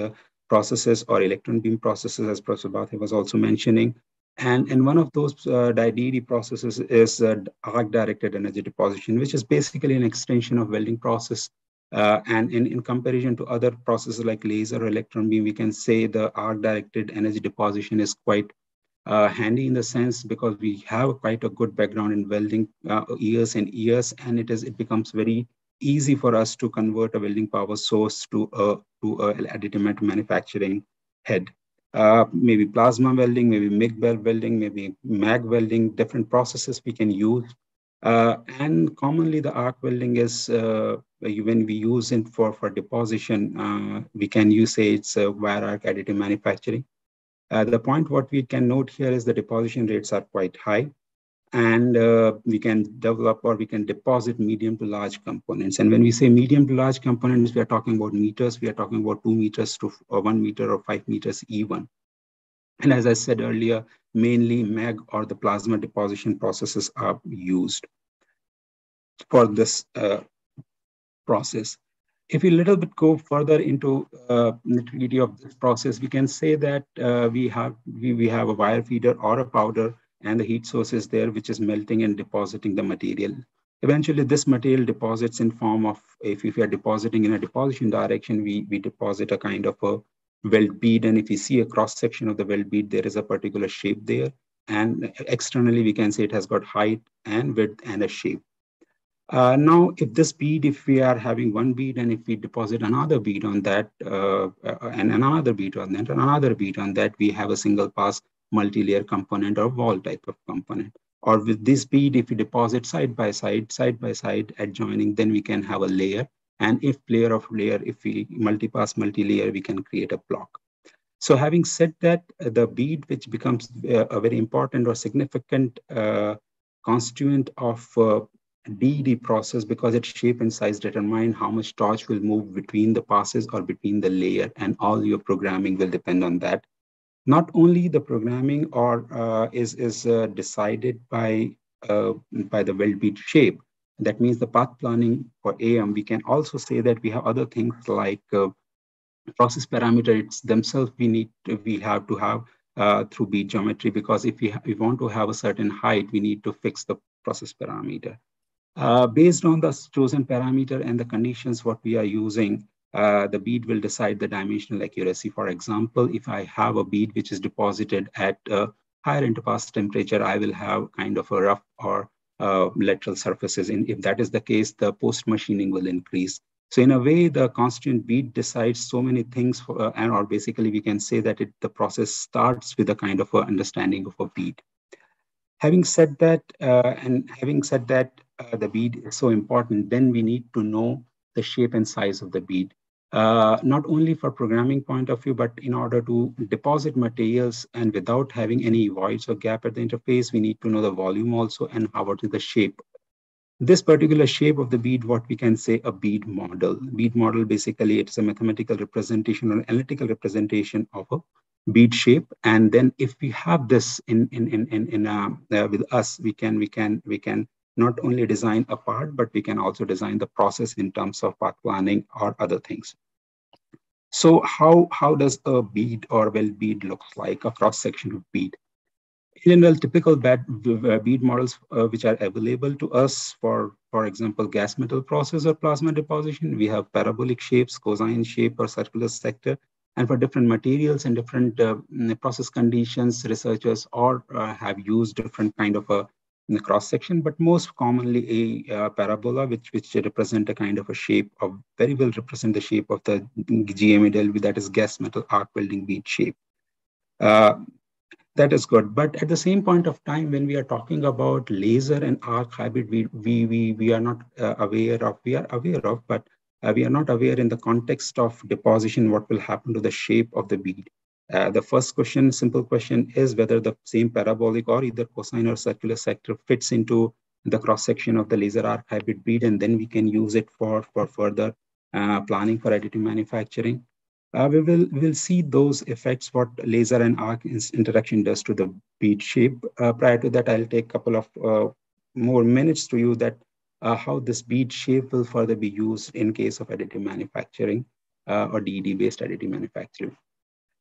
processes or electron beam processes, as Professor Bathe was also mentioning. And, and one of those uh, DED processes is uh, arc-directed energy deposition, which is basically an extension of welding process. Uh, and in, in comparison to other processes like laser or electron beam, we can say the arc-directed energy deposition is quite uh, handy in the sense because we have quite a good background in welding uh, years and years, and it is it becomes very easy for us to convert a welding power source to a to a additive manufacturing head. Uh, maybe plasma welding, maybe MIG weld welding, maybe MAG welding, different processes we can use. Uh, and commonly the arc welding is uh, when we use it for, for deposition, uh, we can use say it's wire arc additive manufacturing. Uh, the point what we can note here is the deposition rates are quite high and uh, we can develop or we can deposit medium to large components. And when we say medium to large components, we are talking about meters, we are talking about two meters to or one meter or five meters even. And as I said earlier, mainly MAG or the plasma deposition processes are used for this uh, process. If we little bit go further into uh, nitty of this process, we can say that uh, we have we, we have a wire feeder or a powder and the heat source is there, which is melting and depositing the material. Eventually, this material deposits in form of, if, if we are depositing in a deposition direction, we, we deposit a kind of a weld bead. And if you see a cross section of the weld bead, there is a particular shape there. And externally, we can say it has got height and width and a shape. Uh, now, if this bead, if we are having one bead and if we deposit another bead on that uh, uh, and another bead on that and another bead on that, we have a single pass multi-layer component or wall type of component. Or with this bead, if we deposit side by side, side by side adjoining, then we can have a layer. And if layer of layer, if we multi-pass multi-layer, we can create a block. So having said that, the bead, which becomes a very important or significant uh, constituent of uh, DED process because its shape and size determine how much torch will move between the passes or between the layer and all your programming will depend on that. Not only the programming or uh, is, is uh, decided by, uh, by the weld bead shape, that means the path planning for AM, we can also say that we have other things like uh, process parameters themselves we need to, we have to have uh, through bead geometry because if we, we want to have a certain height, we need to fix the process parameter. Uh, based on the chosen parameter and the conditions what we are using, uh, the bead will decide the dimensional accuracy. For example, if I have a bead which is deposited at a higher interpass temperature, I will have kind of a rough or uh, lateral surfaces. And if that is the case, the post machining will increase. So in a way, the constant bead decides so many things, for, uh, and or basically we can say that it, the process starts with a kind of a understanding of a bead. Having said that, uh, and having said that, uh, the bead is so important, then we need to know the shape and size of the bead. Uh, not only for programming point of view, but in order to deposit materials and without having any voids or gap at the interface, we need to know the volume also and how what is the shape. This particular shape of the bead, what we can say a bead model. Bead model, basically, it's a mathematical representation or analytical representation of a bead shape. And then if we have this in, in, in, in, in uh, uh, with us, we can, we can, we can not only design a part, but we can also design the process in terms of path planning or other things. So how, how does a bead or well bead looks like, a cross section of bead? In general, typical uh, bead models uh, which are available to us for, for example, gas metal process or plasma deposition, we have parabolic shapes, cosine shape or circular sector. And for different materials and different uh, process conditions, researchers or uh, have used different kind of a in the cross section, but most commonly a uh, parabola, which which represent a kind of a shape of very well represent the shape of the GMAW, that is gas metal arc welding bead shape. Uh, that is good. But at the same point of time, when we are talking about laser and arc hybrid, we we we, we are not uh, aware of. We are aware of, but uh, we are not aware in the context of deposition what will happen to the shape of the bead. Uh, the first question, simple question, is whether the same parabolic or either cosine or circular sector fits into the cross section of the laser arc hybrid bead, and then we can use it for, for further uh, planning for additive manufacturing. uh, we will will see those effects, what laser and arc interaction does to the bead shape. Uh, prior to that, I'll take a couple of uh, more minutes to you that how this bead shape will further be used in case of additive manufacturing or DED-based additive manufacturing.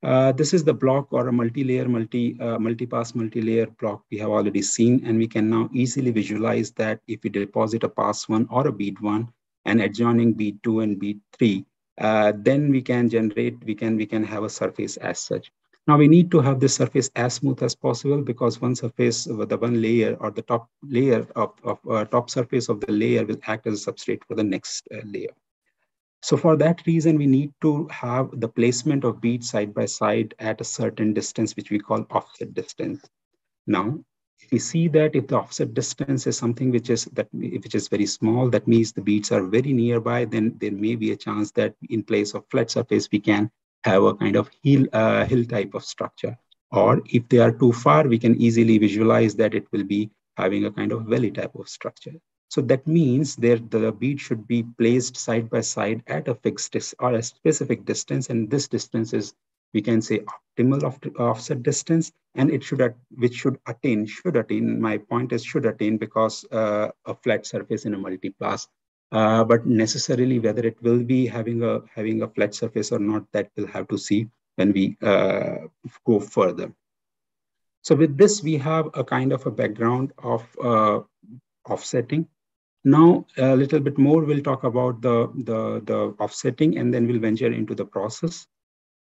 Uh, this is the block or a multi-layer, multi, uh, multi-pass, multi-layer block we have already seen, and we can now easily visualize that if we deposit a pass one or a bead one and adjoining bead two and bead three, uh, then we can generate, we can, we can have a surface as such. Now we need to have this surface as smooth as possible because one surface, the one layer or the top layer of, of uh, top surface of the layer will act as a substrate for the next uh, layer. So for that reason, we need to have the placement of beads side by side at a certain distance, which we call offset distance. Now, we see that if the offset distance is something which is that which is very small, that means the beads are very nearby, then there may be a chance that in place of flat surface, we can have a kind of hill, uh, hill type of structure. Or if they are too far, we can easily visualize that it will be having a kind of valley type of structure. So that means that the bead should be placed side by side at a fixed or a specific distance. And this distance is, we can say optimal offset distance and it should, which should attain, should attain, my point is should attain because uh, a flat surface in a multipass. Uh, but necessarily whether it will be having a having a flat surface or not, that we'll have to see when we uh, go further. So with this, we have a kind of a background of uh, offsetting. Now, a little bit more, we'll talk about the, the, the offsetting and then we'll venture into the process.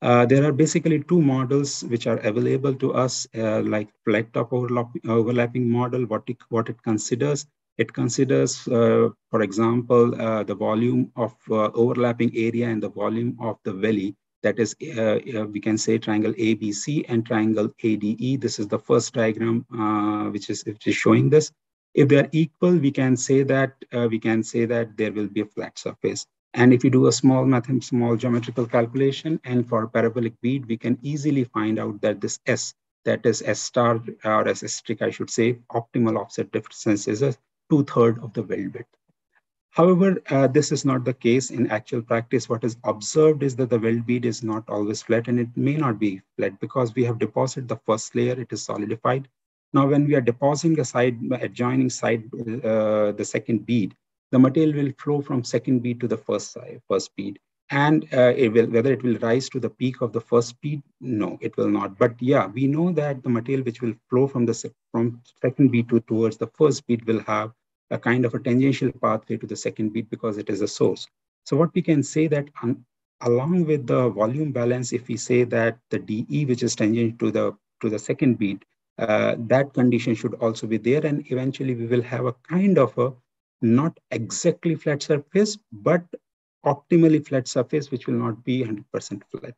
Uh, there are basically two models which are available to us, uh, like flat top overlap, overlapping model, what it, what it considers. It considers, uh, for example, uh, the volume of uh, overlapping area and the volume of the valley. That is, uh, we can say triangle ABC and triangle ADE. This is the first diagram which is, which is showing this. If they are equal, we can say that we can say that there will be a flat surface. And if you do a small math, small geometrical calculation, and for parabolic bead, we can easily find out that this S, that is S star or S strict, I should say, optimal offset difference is a two-third of the weld width. However, uh, this is not the case in actual practice. What is observed is that the weld bead is not always flat and it may not be flat because we have deposited the first layer, it is solidified. Now, when we are depositing a side, adjoining side, uh, the second bead, the material will flow from second bead to the first side, first bead. And uh, it will, whether it will rise to the peak of the first bead, no, it will not. But yeah, we know that the material which will flow from the from second bead to towards the first bead will have a kind of a tangential pathway to the second bead because it is a source. So what we can say that on, along with the volume balance, if we say that the DE, which is tangent to the to the second bead, uh, that condition should also be there, and eventually we will have a kind of a not exactly flat surface, but optimally flat surface, which will not be 100% flat.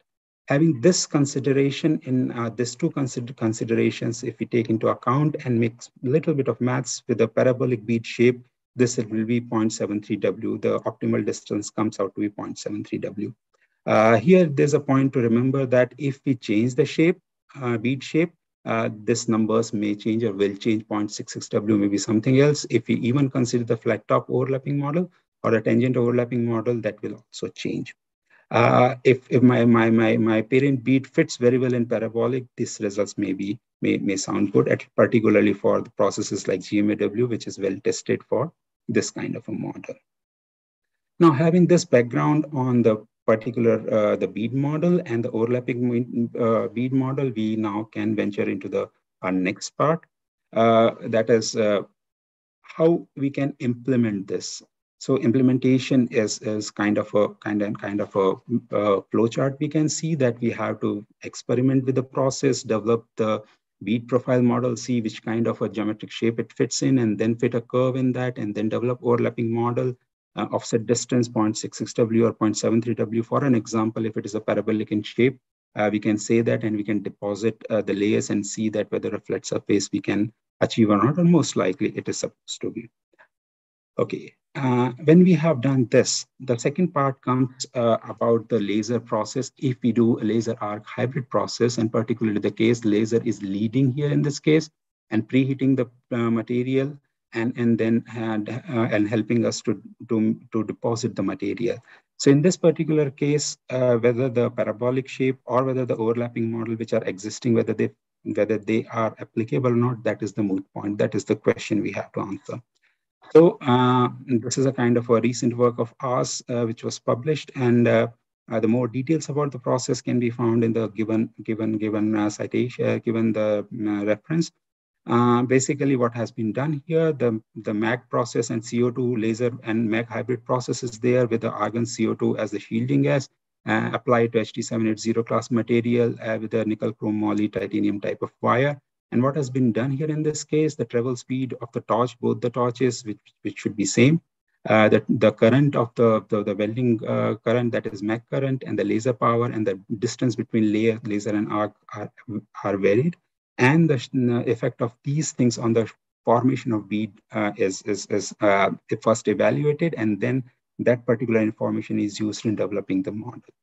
Having this consideration in uh, these two consider considerations, if we take into account and mix a little bit of maths with a parabolic bead shape, this will be 0.73W. The optimal distance comes out to be 0.73W. Uh, here, there's a point to remember that if we change the shape, uh, bead shape, uh, this numbers may change or will change 0.66W, maybe something else. If we even consider the flat top overlapping model or a tangent overlapping model, that will also change. Uh, if if my, my, my, my parent bead fits very well in parabolic, these results may, be, may, may sound good, at, particularly for the processes like GMAW, which is well tested for this kind of a model. Now, having this background on the particular uh, the bead model and the overlapping uh, bead model, we now can venture into the our next part. Uh, that is how we can implement this. So implementation is, is kind of a kind of kind of a uh, flowchart. We can see that we have to experiment with the process, develop the bead profile model, see which kind of a geometric shape it fits in, and then fit a curve in that, and then develop overlapping model, uh, offset distance 0.66W or 0.73W. For an example, if it is a parabolic in shape, uh, we can say that and we can deposit uh, the layers and see that whether a flat surface we can achieve or not, or most likely it is supposed to be. Okay, uh, when we have done this, the second part comes uh, about the laser process. If we do a laser arc hybrid process, and particularly the case laser is leading here in this case and preheating the uh, material and, and then and, uh, and helping us to, to, to deposit the material. So in this particular case, uh, whether the parabolic shape or whether the overlapping model which are existing, whether they whether they are applicable or not, that is the moot point. That is the question we have to answer. So uh, this is a kind of a recent work of ours uh, which was published, and uh, uh the more details about the process can be found in the given given given uh, citation, given the reference. Uh, basically, what has been done here, the, the MAG process and CO2 laser and MAG hybrid process is there with the argon CO2 as the shielding gas, uh, applied to HT780 class material uh, with a nickel chrome moly titanium type of wire. And what has been done here in this case, the travel speed of the torch, both the torches, which, which should be same. Uh, the, the current of the, the, the welding uh, current, that is MAG current, and the laser power and the distance between layer, laser and arc are, are varied and the effect of these things on the formation of bead uh, is, is, is uh, first evaluated, and then that particular information is used in developing the model.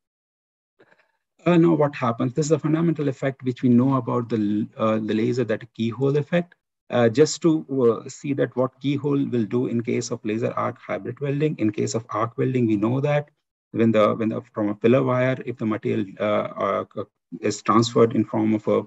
Uh, now what happens? This is a fundamental effect which we know about the, uh, the laser, that keyhole effect. Uh, just to uh, see that what keyhole will do in case of laser arc hybrid welding. In case of arc welding, we know that when the when the from a filler wire, if the material uh, uh, is transferred in form of a uh,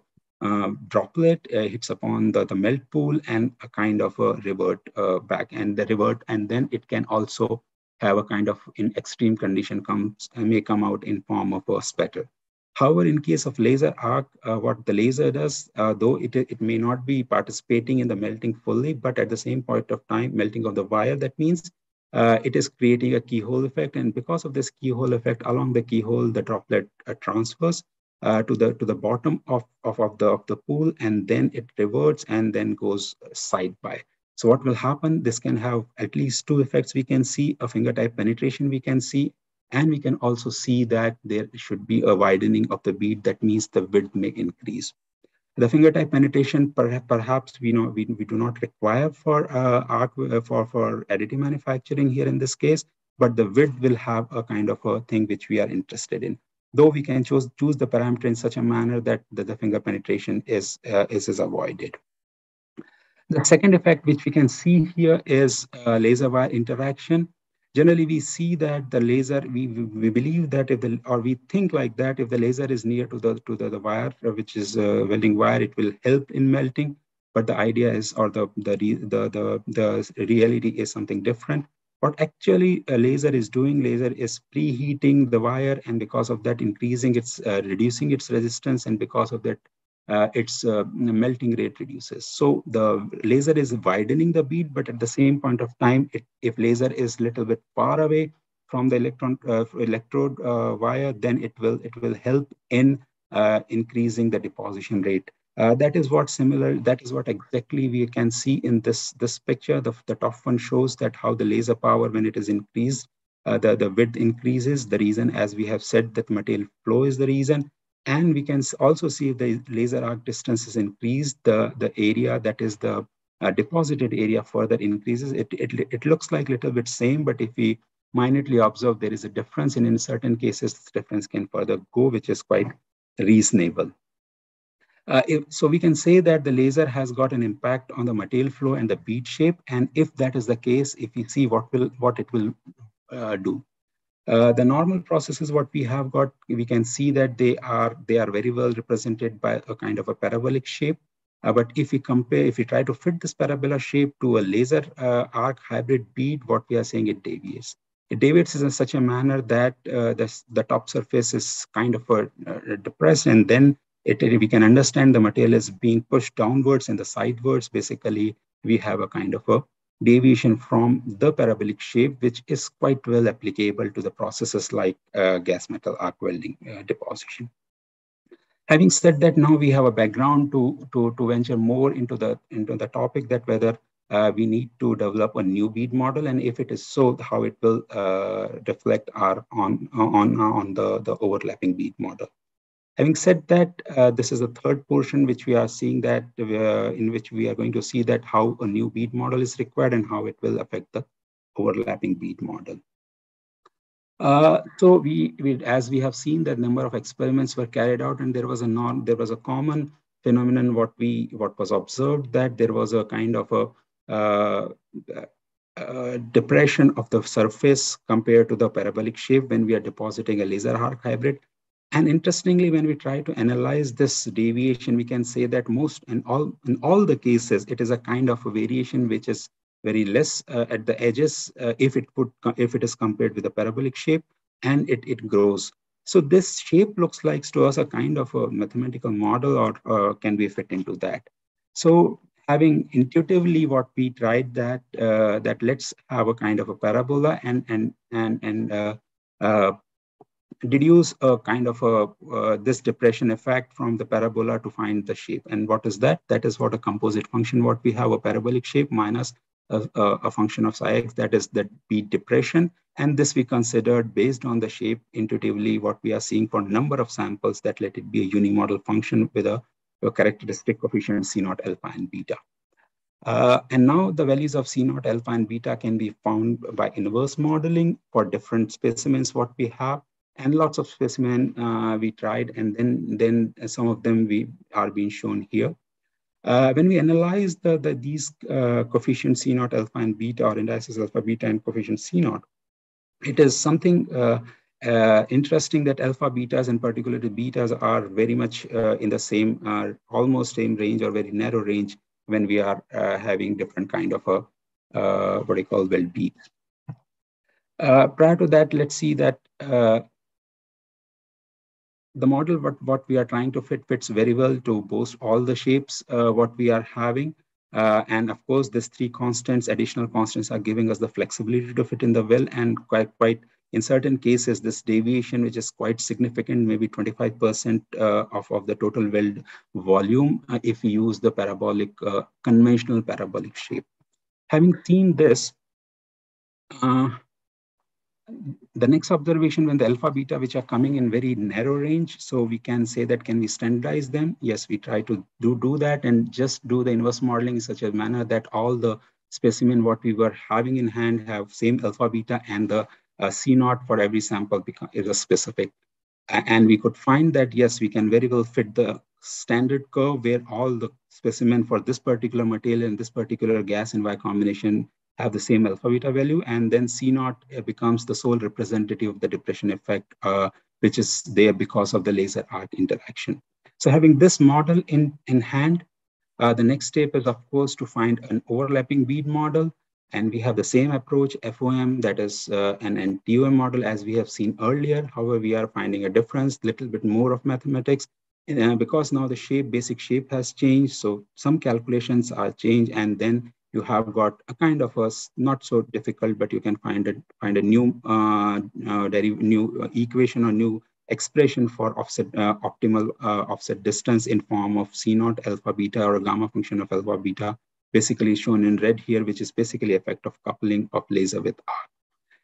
droplet uh, hits upon the, the melt pool and a kind of a revert uh, back and the revert and then it can also have a kind of in extreme condition comes may come out in form of a spatter. However, in case of laser arc, uh, what the laser does, uh, though it, it may not be participating in the melting fully, but at the same point of time, melting of the wire, that means uh, it is creating a keyhole effect. And because of this keyhole effect, along the keyhole, the droplet transfers uh, to the to the bottom of, of, of the of the pool and then it reverts and then goes side by. So what will happen? This can have at least two effects. We can see a finger type penetration we can see, and we can also see that there should be a widening of the bead. That means the width may increase. The finger type penetration, perhaps we know we, we do not require for uh, arc, uh, for for additive manufacturing here in this case, but the width will have a kind of a thing which we are interested in though we can choose, choose the parameter in such a manner that the, the finger penetration is, uh, is, is avoided. The second effect which we can see here is uh, laser wire interaction. Generally, we see that the laser, we, we believe that if the, or we think like that, if the laser is near to the, to the, the wire, uh, which is a welding wire, it will help in melting. But the idea is, or the, the, the, the, the reality is something different. What actually a laser is doing, laser is preheating the wire and because of that increasing its, uh, reducing its resistance and because of that uh, its uh, melting rate reduces. So the laser is widening the bead, but at the same point of time, it, if laser is little bit far away from the electron uh, electrode uh, wire, then it will it will help in uh, increasing the deposition rate. Uh, that is what similar, that is what exactly we can see in this, this picture. The, the top one shows that how the laser power, when it is increased, uh, the, the width increases. The reason, as we have said, that material flow is the reason. And we can also see if the laser arc distance is increased, the, the area that is the uh, deposited area further increases. It, it, it looks like little bit same, but if we minutely observe, there is a difference. And in certain cases, this difference can further go, which is quite reasonable. Uh, if, so we can say that the laser has got an impact on the material flow and the bead shape. And if that is the case, if we see what will what it will uh, do. Uh, the normal processes, what we have got, we can see that they are they are very well represented by a kind of a parabolic shape. Uh, but if we compare, if we try to fit this parabola shape to a laser uh, arc hybrid bead, what we are saying it deviates. It deviates in such a manner that uh, the, the top surface is kind of a, depressed and then it, we can understand the material is being pushed downwards and the sidewards. Basically, we have a kind of a deviation from the parabolic shape, which is quite well applicable to the processes like uh, gas metal arc welding uh, deposition. Having said that, now we have a background to, to, to venture more into the, into the topic that whether uh, we need to develop a new bead model, and if it is so, how it will uh, reflect our on, on, on the, the overlapping bead model. Having said that, uh, this is the third portion which we are seeing that uh, in which we are going to see that how a new bead model is required and how it will affect the overlapping bead model. Uh, so we, we, as we have seen, that number of experiments were carried out, and there was a non, there was a common phenomenon. What we what was observed that there was a kind of a uh, uh, depression of the surface compared to the parabolic shape when we are depositing a laser arc hybrid. And interestingly, when we try to analyze this deviation, we can say that most in all in all the cases, it is a kind of a variation which is very less uh, at the edges uh, if it put if it is compared with a parabolic shape, and it it grows. So this shape looks like to us a kind of a mathematical model, or uh, can we fit into that? So having intuitively what we tried that uh, that let's have a kind of a parabola and and and and uh, uh, deduce a kind of a uh, this depression effect from the parabola to find the shape. And what is that? That is what a composite function. What we have a parabolic shape minus a, a function of psi x that is that bead depression. And this we considered based on the shape intuitively what we are seeing for number of samples that let it be a unimodal function with a, a characteristic coefficient C naught alpha and beta. Uh, and now the values of C naught alpha and beta can be found by inverse modeling for different specimens what we have and lots of specimen uh, we tried and then then some of them we are being shown here. Uh, when we analyze the, the these uh, coefficients C naught alpha and beta or indices alpha beta and coefficient C naught, it is something uh, uh, interesting that alpha betas and particularly betas are very much uh, in the same, almost same range or very narrow range when we are having different kind of a what I call weld bead. prior to that, let's see that the model what, what we are trying to fit fits very well to boast all the shapes uh, what we are having. Uh, and of course, these three constants, additional constants are giving us the flexibility to fit in the well and quite, quite in certain cases, this deviation, which is quite significant, maybe 25% uh, of, of the total weld volume, uh, if we use the parabolic, uh, conventional parabolic shape. Having seen this, uh, the next observation when the alpha beta which are coming in very narrow range so we can say that can we standardize them? Yes we try to do do that and just do the inverse modeling in such a manner that all the specimen what we were having in hand have same alpha beta and the uh, c naught for every sample is a specific. And we could find that yes we can very well fit the standard curve where all the specimen for this particular material and this particular gas and Y combination have the same alpha beta value, and then C naught uh, becomes the sole representative of the depression effect, uh, which is there because of the laser arc interaction. So having this model in, in hand, uh, the next step is, of course, to find an overlapping bead model. And we have the same approach, FOM, that is uh, an, an TOM model as we have seen earlier. However, we are finding a difference, little bit more of mathematics. Uh, because now the shape, basic shape has changed. So some calculations are changed and then you have got a kind of a not so difficult, but you can find a find a new uh, uh, new equation or new expression for offset uh, optimal uh, offset distance in form of C naught alpha beta or gamma function of alpha beta, basically shown in red here, which is basically effect of coupling of laser with arc.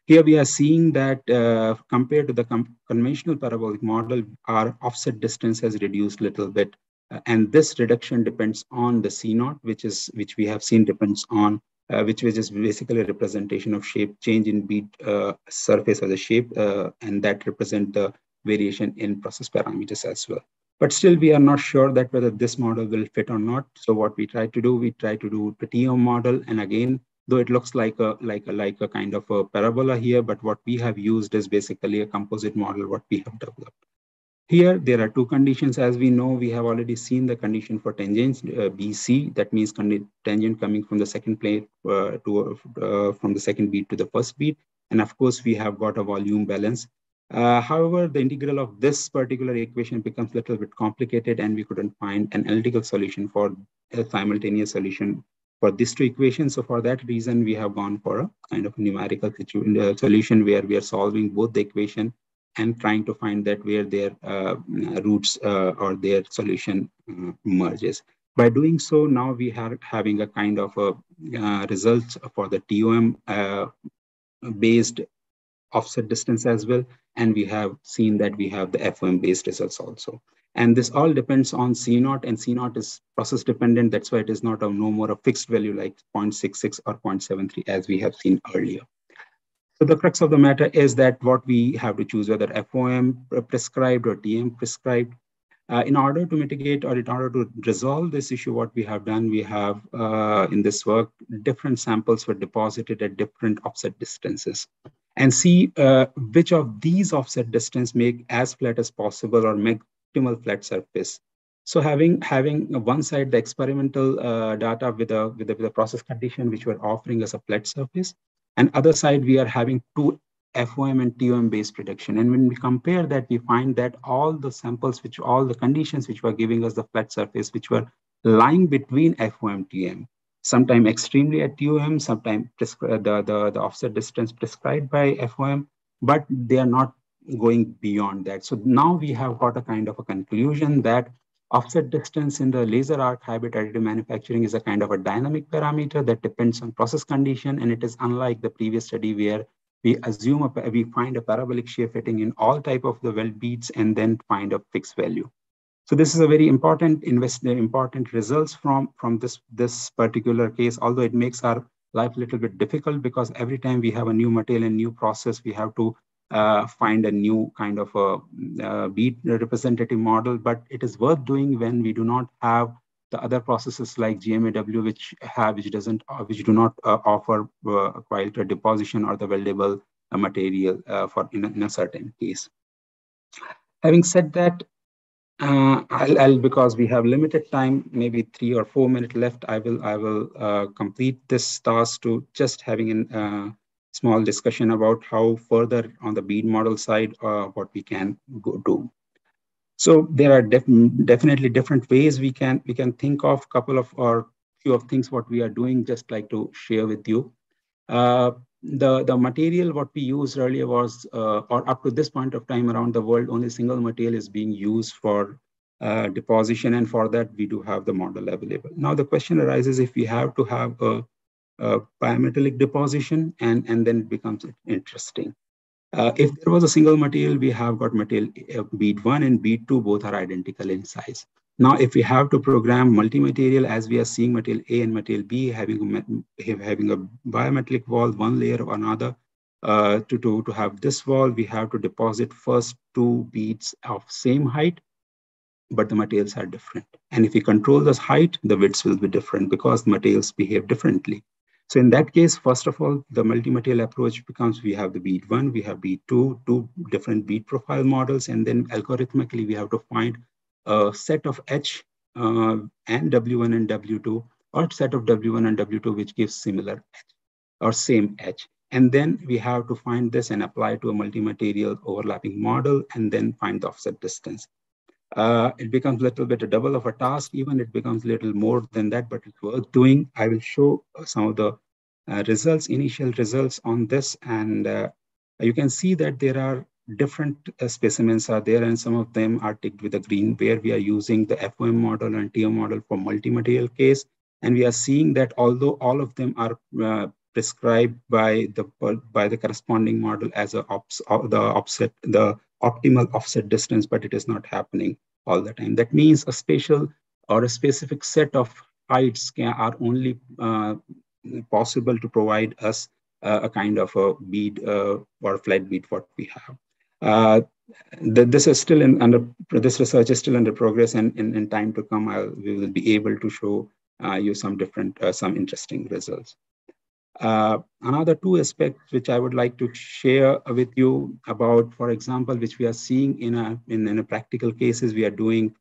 Here we are seeing that uh, compared to the conventional parabolic model, our offset distance has reduced a little bit uh, and this reduction depends on the C naught, which is which we have seen depends on uh, which, which is basically a representation of shape change in bead uh, surface as a shape, uh, and that represent the variation in process parameters as well. But still, we are not sure that whether this model will fit or not. So what we try to do, we try to do the TOM model, and again, though it looks like a like a like a kind of a parabola here, but what we have used is basically a composite model what we have developed. Here, there are two conditions. As we know, we have already seen the condition for tangents, uh, BC. That means tangent coming from the second plane uh, to uh, from the second bead to the first bead. And of course, we have got a volume balance. Uh, however, the integral of this particular equation becomes a little bit complicated and we couldn't find an analytical solution for a simultaneous solution for these two equations. So for that reason, we have gone for a kind of numerical uh, solution where we are solving both the equation and trying to find that where their uh, roots uh, or their solution uh, merges. By doing so, now we are having a kind of a uh, results for the TOM uh, based offset distance as well. And we have seen that we have the FOM based results also. And this all depends on C naught and C naught is process dependent. That's why it is not a no more a fixed value like 0.66 or 0.73 as we have seen earlier. So the crux of the matter is that what we have to choose whether FOM prescribed or TM prescribed. Uh, in order to mitigate or in order to resolve this issue, what we have done, we have uh, in this work, different samples were deposited at different offset distances and see uh, which of these offset distance make as flat as possible or maximal flat surface. So having having one side the experimental uh, data with a, with a with a process condition which were offering us a flat surface, and other side we are having two FOM and TOM based prediction. And when we compare that, we find that all the samples, which all the conditions which were giving us the flat surface, which were lying between FOM TM, sometimes extremely at TOM, sometimes uh, the, the, the offset distance prescribed by FOM, but they are not going beyond that. So now we have got a kind of a conclusion that Offset distance in the laser arc hybrid additive manufacturing is a kind of a dynamic parameter that depends on process condition. And it is unlike the previous study where we assume, a, we find a parabolic shear fitting in all type of the weld beads and then find a fixed value. So this is a very important invest, important results from, from this, this particular case, although it makes our life a little bit difficult because every time we have a new material and new process, we have to uh, find a new kind of a uh, bead representative model, but it is worth doing when we do not have the other processes like GMAW, which have which doesn't uh, which do not uh, offer uh, quite a deposition or the weldable uh, material for in a, in a, certain case. Having said that, I'll, I'll, because we have limited time, maybe three or four minutes left. I will I will complete this task to just having an small discussion about how further on the bead model side, uh, what we can go do. So there are def definitely different ways we can we can think of a couple of or few of things what we are doing. Just like to share with you. Uh, the the material what we used earlier was uh, or up to this point of time around the world only single material is being used for uh, deposition and for that we do have the model available. Now the question arises if we have to have a uh, deposition, and, and then it becomes interesting. Uh, if there was a single material, we have got material uh, bead 1 and bead 2, both are identical in size. Now, if we have to program multi-material, as we are seeing material A and material B having a, having a bimetallic wall, one layer or another, uh, to, to, to have this wall, we have to deposit first two beads of same height, but the materials are different. And if we control this height, the widths will be different because the materials behave differently. So in that case, first of all, the multi-material approach becomes we have the bead one, we have bead two, two different bead profile models, and then algorithmically we have to find a set of H uh, and W1 and W2, or set of W1 and W2 which gives similar H or same H. And then we have to find this and apply to a multi-material overlapping model and then find the offset distance uh, it becomes a little bit a double of a task. Even it becomes a little more than that, but it's worth doing. I will show some of the uh, results, initial results on this. And uh, you can see that there are different uh, specimens are there and some of them are ticked with a green where we are using the FOM model and TO model for multi-material case. And we are seeing that although all of them are uh, prescribed by the by the corresponding model as a ops, uh, the offset the optimal offset distance, but it is not happening all the time. That means a spatial or a specific set of heights can, are only uh, possible to provide us uh, a kind of a bead uh, or flat bead what we have. Uh, this is still in, under this research is still under progress, and in, time to come, I'll, we will be able to show uh, you some different, uh, some interesting results. Uh, another two aspects which I would like to share with you about, for example, which we are seeing in a in, in a practical cases we are doing,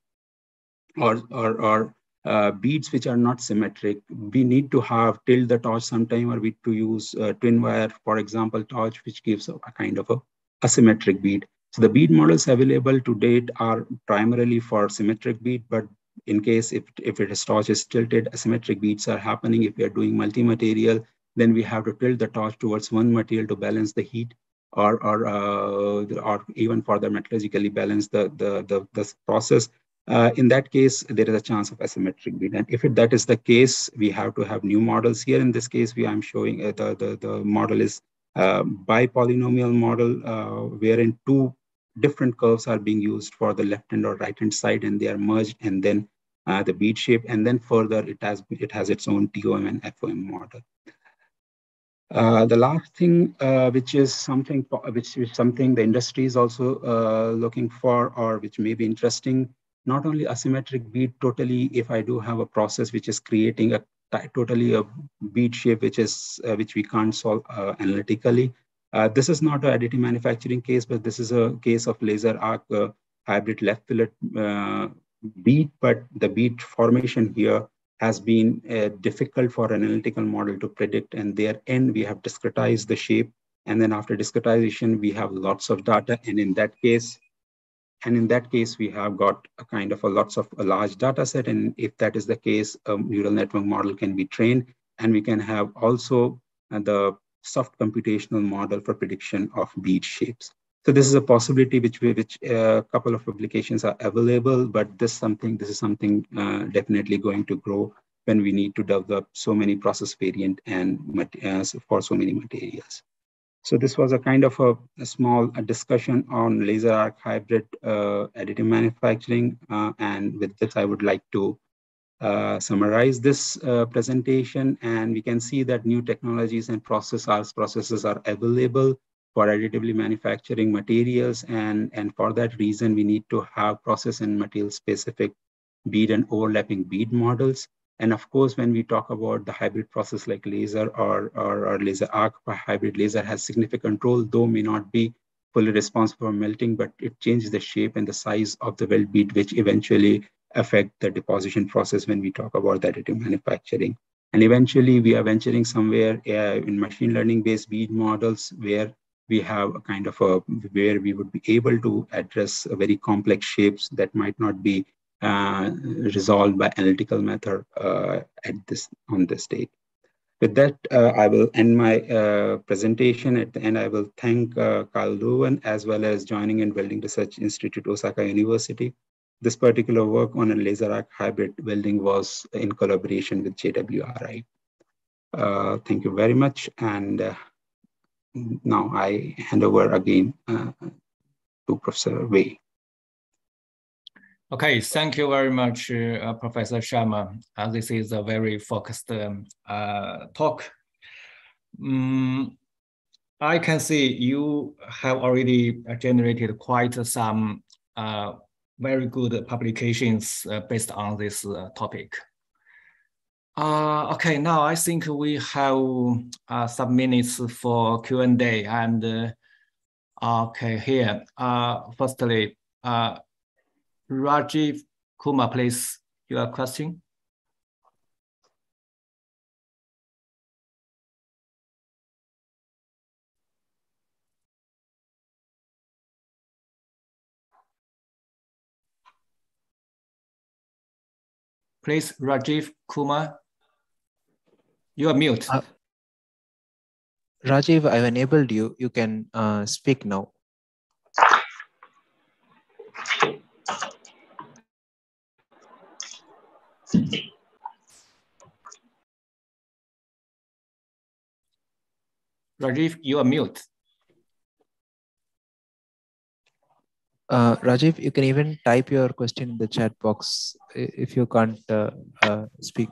or or, or uh, beads which are not symmetric. We need to have tilt the torch sometime, or we to use uh, twin wire, for example, torch, which gives a, a kind of a asymmetric bead. So the bead models available to date are primarily for symmetric bead, but in case if, if it is torch is tilted, asymmetric beads are happening. If we are doing multi-material, then we have to tilt the torch towards one material to balance the heat or or uh, or even further metallurgically balance the the the, the process. Uh, in that case there is a chance of asymmetric bead and if it, that is the case we have to have new models here. In this case we i'm showing uh, the, the the model is uh, bipolynomial model uh, wherein two different curves are being used for the left hand or right hand side and they are merged and then uh, the bead shape and then further it has it has its own TOM and FOM model. Uh, the last thing, uh, which is something which is something the industry is also uh, looking for, or which may be interesting, not only asymmetric bead, totally, if I do have a process which is creating a totally a bead shape, which is uh, which we can't solve uh, analytically. This is not an additive manufacturing case, but this is a case of laser arc hybrid left fillet bead, but the bead formation here has been uh, difficult for an analytical model to predict. And therein, we have discretized the shape. And then after discretization, we have lots of data. And in that case, and in that case, we have got a kind of a lots of a large data set. And if that is the case, a neural network model can be trained. And we can have also the soft computational model for prediction of bead shapes. So this is a possibility which we, which a uh, couple of publications are available, but this something this is something uh, definitely going to grow when we need to develop so many process variant and for so many materials. So this was a kind of a, a small a discussion on laser arc hybrid uh, additive manufacturing. Uh, and with this, I would like to uh, summarize this uh, presentation. And we can see that new technologies and processes, processes are available for additively manufacturing materials. And, and for that reason, we need to have process and material specific bead and overlapping bead models. And of course, when we talk about the hybrid process like laser or, or, or laser arc, hybrid laser has significant role, though may not be fully responsible for melting, but it changes the shape and the size of the weld bead, which eventually affect the deposition process when we talk about additive manufacturing. And eventually we are venturing somewhere uh, in machine learning based bead models where we have a kind of a, where we would be able to address very complex shapes that might not be uh, resolved by analytical method uh, at this on this date. With that, uh, I will end my uh, presentation. At the end, I will thank uh, KU Leuven as well as Joining and Welding Research Institute, Osaka University. This particular work on a laser arc hybrid welding was in collaboration with JWRI. Uh, thank you very much. And now I hand over again to Professor Wei. Okay, thank you very much, uh, Professor Sharma. Uh, this is a very focused um, uh, talk. Um, I can see you have already generated quite some uh, very good publications uh, based on this uh, okay, now I think we have uh, some minutes for Q&A and uh, okay, here, uh, firstly, Rajiv Kumar, please, your question. Please, Rajiv Kumar. You are mute. Uh, Rajiv, I've enabled you. You can uh, speak now. Rajiv, you are mute. Uh, Rajiv, you can even type your question in the chat box if you can't uh, uh, speak.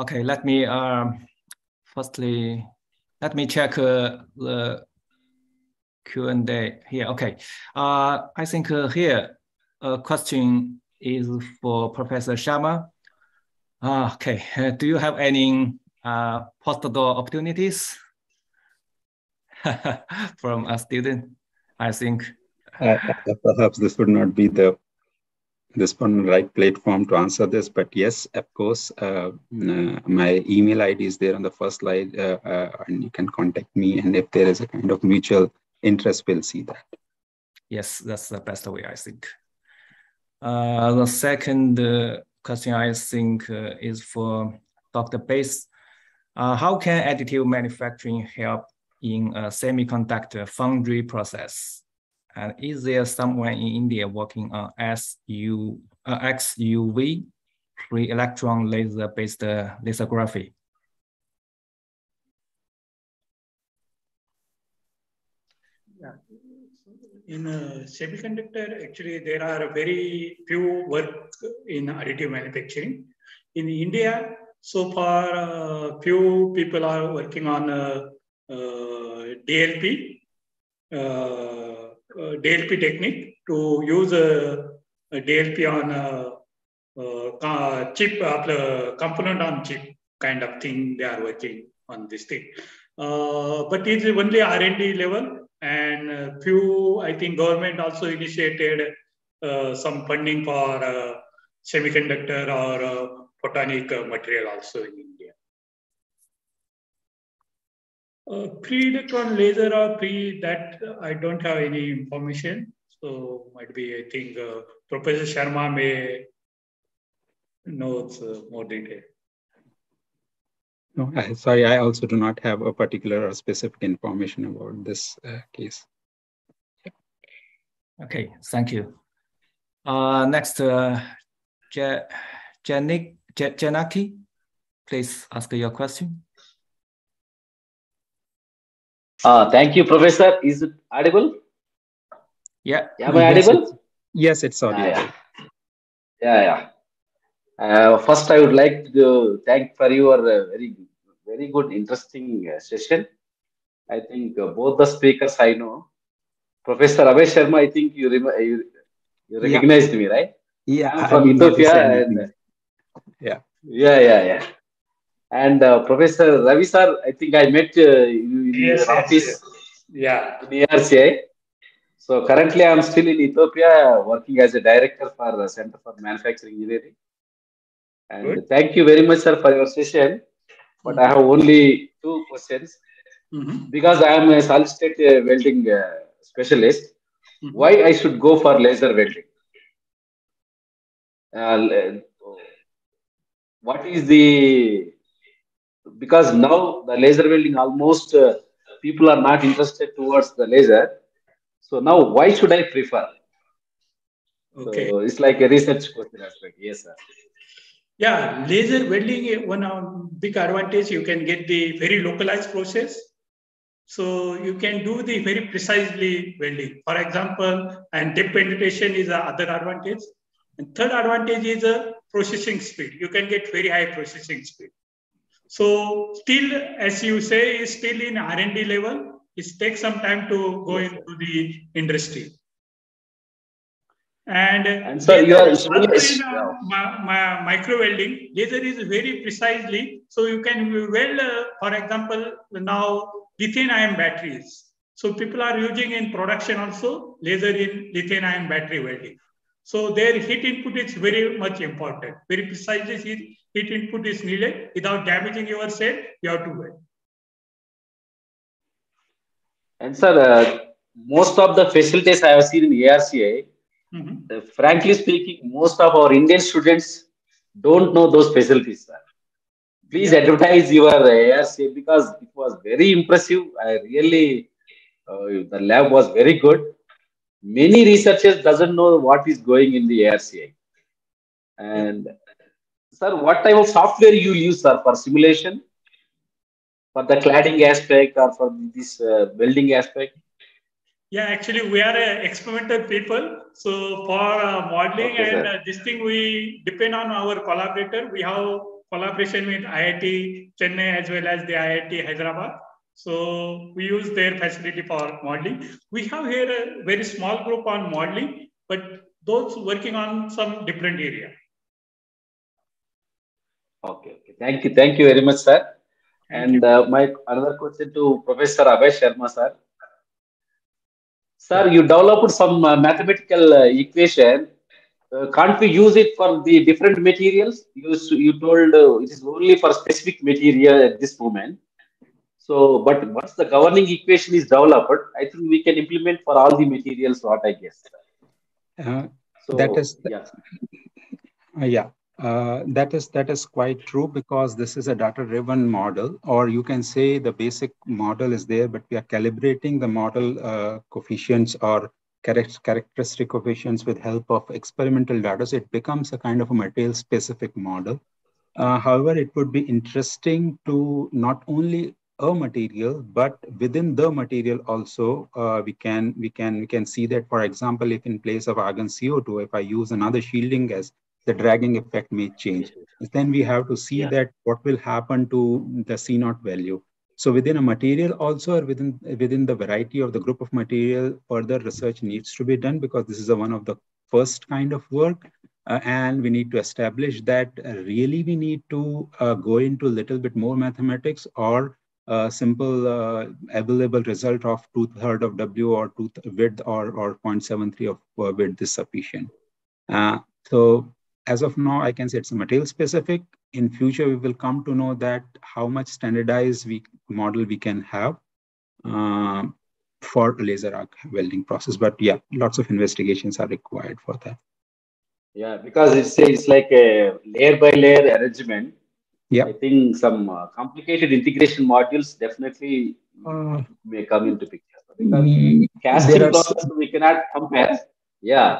Okay, let me um, firstly, let me check uh, the Q&A here. Okay, uh, I think uh, here a question is for Professor Sharma. Uh, okay, do you have any uh, postdoc opportunities from a student? I think. Uh, perhaps this would not be the this one right platform to answer this, but yes, of course, uh, uh, my email ID is there on the first slide, uh, uh, and you can contact me. And if there is a kind of mutual interest we'll see that. Yes, that's the best way, I think. Uh, the second uh, question I think is for Dr. Uh, how can additive manufacturing help in a semiconductor foundry process? And is there someone in India working on SU, uh, XUV, free electron laser-based uh, lithography? in semiconductor, actually, there are very few work in additive manufacturing. In India, so far, uh, few people are working on uh, DLP, DLP technique to use a, DLP on a, chip, component on chip kind of thing they are working on this thing. Uh, but it's only R&D level and few, I think government also initiated uh, some funding for uh, semiconductor or uh, photonic material also in India. Uh, free-electron laser or pre that I don't have any information. So might be I think uh, Professor Sharma may knows uh, more detail. No, I, sorry, I also do not have a particular or specific information about this uh, case. Okay, thank you. Uh, next, uh, Janik, Janaki, please ask your question. Uh, thank you, Professor. Is it audible? Yeah. Am I audible? Yes, it's audible. Yeah, yeah. yeah, yeah. Uh, first, I would like to thank for your uh, very, very good, interesting uh, session. I think uh, both the speakers I know. Professor Abhay Sharma, I think you, you, you recognized yeah. me, right? Yeah, I'm from Ethiopia. And, yeah. Yeah, yeah, yeah. And uh, Professor Ravi sir, I think I met uh, you in yes, your office. Yes. Yeah. In ARCI. So currently, I'm still in Ethiopia, working as a director for the Center for Manufacturing Engineering. And Good. thank you very much, sir, for your session. But I have only two questions. Mm-hmm. Because I am a solid state uh, welding uh, specialist, Mhm. why I should go for laser welding? Uh, what is the because now the laser welding almost uh, people are not interested towards the laser so now why should i prefer Okay. so it's like a research question aspect yes sir Yeah, laser welding, one uh, big advantage, you can get the very localized process. So you can do the very precisely welding. For example, and depth penetration is the other advantage. And third advantage is a processing speed. You can get very high processing speed. So still, as you say, is still in R&D level. It takes some time to go into the industry. And, And sir, you are also showing us- in, uh, mi- micro welding, laser is very precisely. So you can weld, uh, for example, now lithium ion batteries. So people are using in production also laser in lithium ion battery welding. So their heat input is very much important. Very precisely heat, heat input is needed without damaging your cell. You have to weld. and sir uh, most of the facilities i have seen in ARCI Mhm. uh, frankly speaking most of our indian students don't know those facilities sir please advertise your ARCI because it was very impressive i really uh, the lab was very good many researchers doesn't know what is going in the ARCI and sir what type of software you use sir for simulation for the cladding aspect or for this uh, building aspect Yeah, actually, we are uh, experimental people. So for uh, modeling Okay, and uh, this thing, we depend on our collaborator. We have collaboration with IIT Chennai as well as the IIT Hyderabad. So we use their facility for modeling. We have here a very small group on modeling, but those working on some different area. Okay, okay. Thank you. Thank you very much, sir. Thank and uh, my another question to Professor Abhay Sharma, sir. Sir, you developed some uh, mathematical uh, equation. Uh, can't we use it for the different materials? You, you told uh, it is only for specific material at this moment. So, but once the governing equation is developed, I think we can implement for all the materials. What I guess. Uh, So That is yeah. Uh, yeah, uh, that is that is quite true because this is a data-driven model, or you can say the basic model is there, but we are calibrating the model uh, coefficients or charac- characteristic coefficients with help of experimental data. So it becomes a kind of a material-specific model. Uh, however, it would be interesting to not only a material, but within the material also, uh, we can we can we can see that, for example, if in place of argon CO2, if I use another shielding gas, the dragging effect may change. Then we have to see Yeah. that what will happen to the C naught value. So within a material also or within, within the variety of the group of material, further research needs to be done because this is a, one of the first kind of work. Uh, and we need to establish that uh, really we need to uh, go into a little bit more mathematics or a simple uh, available result of two-third of W or two width or, or 0.73 of uh, width is sufficient. Uh, so as of now, I can say it's material specific. In future, we will come to know that how much standardized we, model we can have uh, for laser arc welding process. But yeah, lots of investigations are required for that. Yeah, because it's, it's like a layer by layer arrangement. Yeah. I think some uh, complicated integration modules definitely Uh, may come into picture. Because we- casting process we cannot compare. Yeah.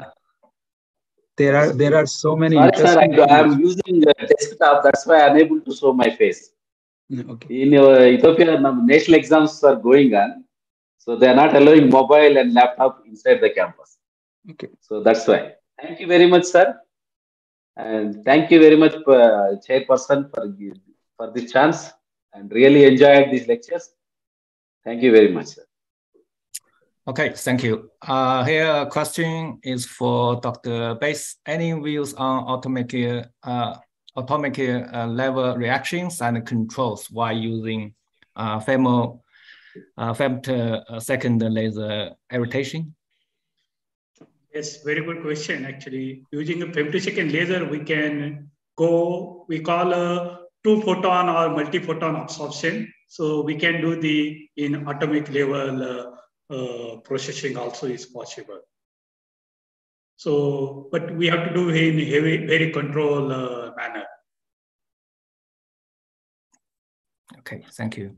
there are there are so many Sorry, sir, I, I'm using the desktop. That's why I'm able to show my face. okay In uh, Ethiopia, national exams are going on, so they are not allowing mobile and laptop inside the campus. okay So that's why. Thank you very much, sir, and thank you very much, uh, chairperson, for for this chance, and really enjoyed these lectures. Thank you very much, sir. Okay, thank you. Uh, here a question is for Dr. Bathe. Any views on atomic uh, atomic uh, level reactions and controls while using uh, thermo uh, femtosecond laser irradiation? Yes, very good question. Actually, using a femtosecond laser, we can go, we call a two photon or multi photon absorption. So we can do the in atomic level uh, uh, processing also is possible. So, but we have to do in heavy, very control uh, manner. Okay, thank you.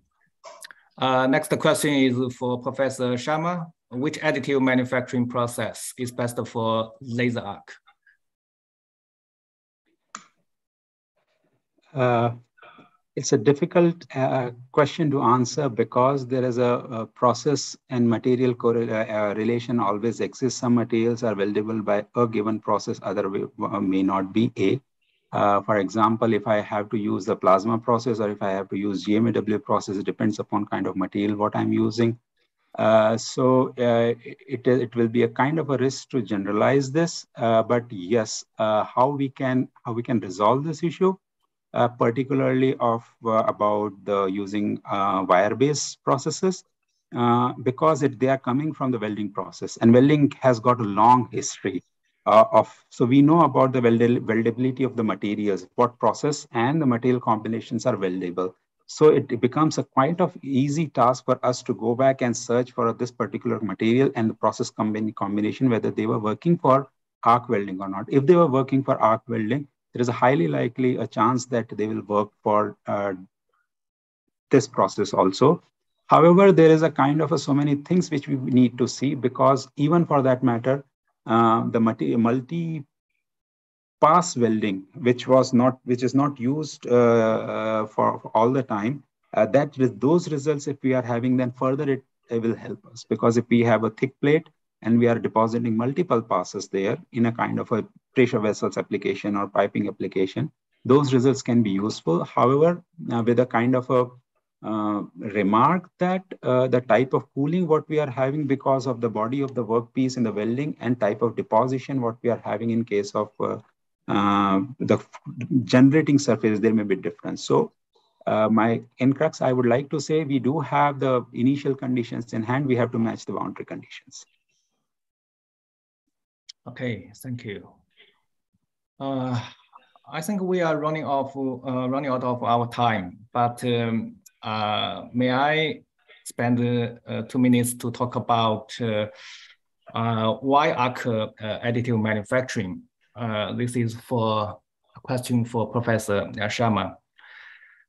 Uh, next question is for Professor Sharma. Which additive manufacturing process is best for laser arc? Uh, it's a difficult uh, question to answer because there is a, a process and material uh, uh, relation always exists. Some materials are weldable by a given process, other uh, may not be A. Uh, for example, if I have to use the plasma process or if I have to use GMAW process, it depends upon kind of material what I'm using. Uh, so uh, it, it will be a kind of a risk to generalize this, uh, but yes, uh, how we can how we can resolve this issue, uh, particularly of about the using wire-based processes, because it, they are coming from the welding process, and welding has got a long history of. So we know about the weld weldability of the materials, what process and the material combinations are weldable. So it, becomes a quite of easy task for us to go back and search for this particular material and the process combin combination, whether they were working for arc welding or not. If they were working for arc welding, there is a highly likely a chance that they will work for uh, this process also. However, there is a kind of a, so many things which we need to see because even for that matter, uh, the multi, multi pass welding, which was not, which is not used uh, uh, for, for, all the time, uh, that with those results, if we are having, then further it, it will help us because if we have a thick plate and we are depositing multiple passes there in a kind of a pressure vessels application or piping application, those results can be useful. However, uh, with a kind of a uh, remark that uh, the type of cooling what we are having because of the body of the workpiece in the welding and type of deposition what we are having in case of uh, the generating surface, there may be difference. So my in crux, I would like to say we do have the initial conditions in hand. We have to match the boundary conditions. Okay, thank you. Uh, I think we are running off, uh, running out of our time, but um, uh, may I spend uh, two minutes to talk about uh, why arc additive manufacturing? This is for a question for Professor Sharma.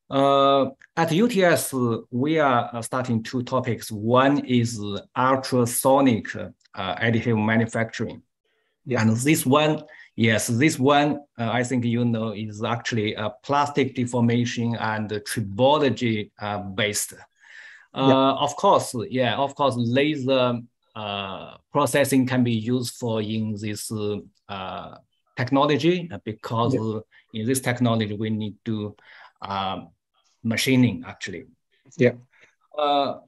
at UTS, we are starting two topics. One is ultrasonic additive manufacturing. Yeah. And this one, yes, this one, uh, I think you know, is actually a plastic deformation and tribology uh, based. Uh, yeah. Of course, yeah, of course, laser processing can be used for in this technology because yeah. in this technology we need to machining actually. Yeah. uh,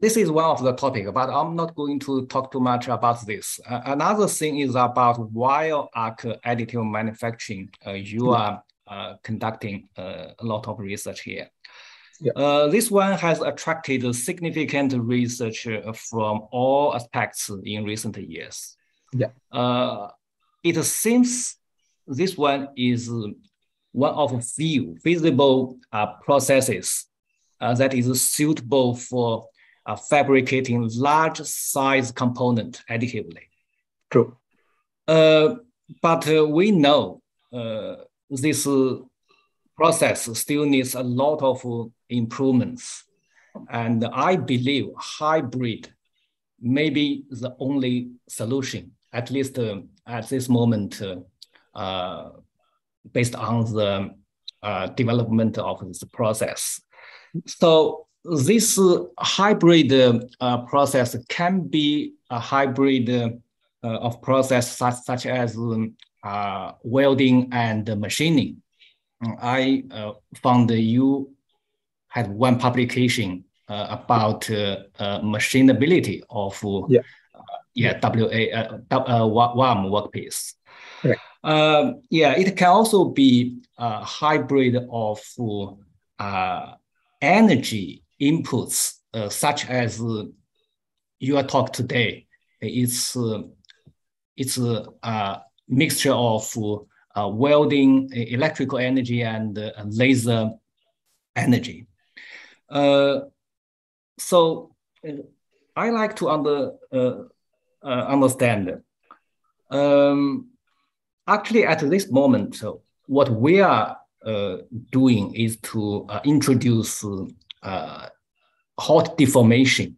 this is one of the topic, but I'm not going to talk too much about this. Uh, another thing is about wire arc additive manufacturing. Uh, you are uh, conducting uh, a lot of research here. Yeah. Uh, this one has attracted significant research from all aspects in recent years. Yeah. It seems this one is one of a few feasible processes that is suitable for uh, fabricating large size component additively. True. Uh, but uh, we know uh, this process still needs a lot of improvements. And I believe hybrid may be the only solution, at least uh, at this moment, uh, based on the development of this process. So this hybrid uh, process can be a hybrid uh, of process such, such as uh, welding and machining. I uh, found you had one publication uh, about uh, machinability of yeah, yeah, WA uh WAM workpiece. Correct. Um, yeah, it can also be a hybrid of uh, energy inputs uh, such as uh, your talk today. It's uh, it's a mixture of welding, electrical energy, and laser energy. so I like to under, understand. Um, actually, at this moment, what we are uh, doing is to uh, introduce uh, hot deformation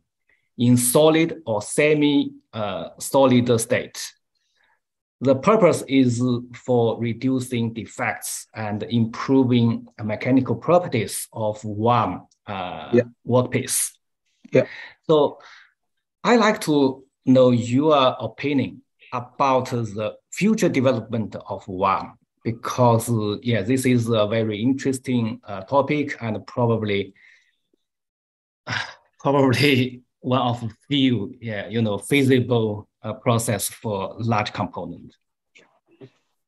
in solid or semi-solid uh, state. The purpose is for reducing defects and improving mechanical properties of one uh, yeah. workpiece. Yeah. So I like to know your opinion about the future development of WAM because uh, yeah, this is a very interesting uh, topic and probably probably one of few, yeah, you know, feasible uh, process for large component.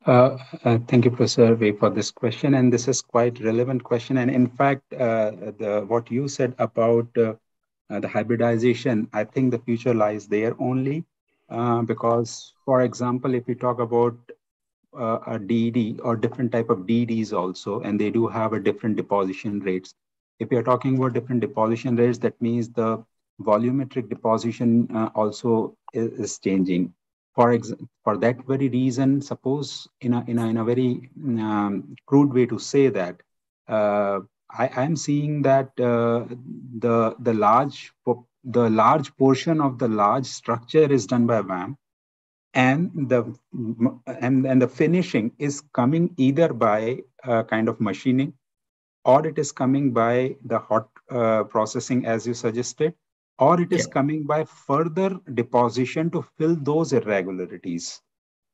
Uh, uh, thank you, Professor Wei, for this question. And this is quite relevant question. And in fact, uh, the what you said about uh, uh, the hybridization, I think the future lies there only. because, for example, if we talk about a DD or different type of DDs also, and they do have a different deposition rates if you're talking about different deposition rates, that means the volumetric deposition uh, also is, is, changing. For example, for that very reason, suppose in a in a, in a very um, crude way to say that, uh, I am seeing that uh, the the large the large portion of the large structure is done by WAM, and the and and the finishing is coming either by kind of machining or it is coming by the hot uh, processing as you suggested, or it is yeah. coming by further deposition to fill those irregularities.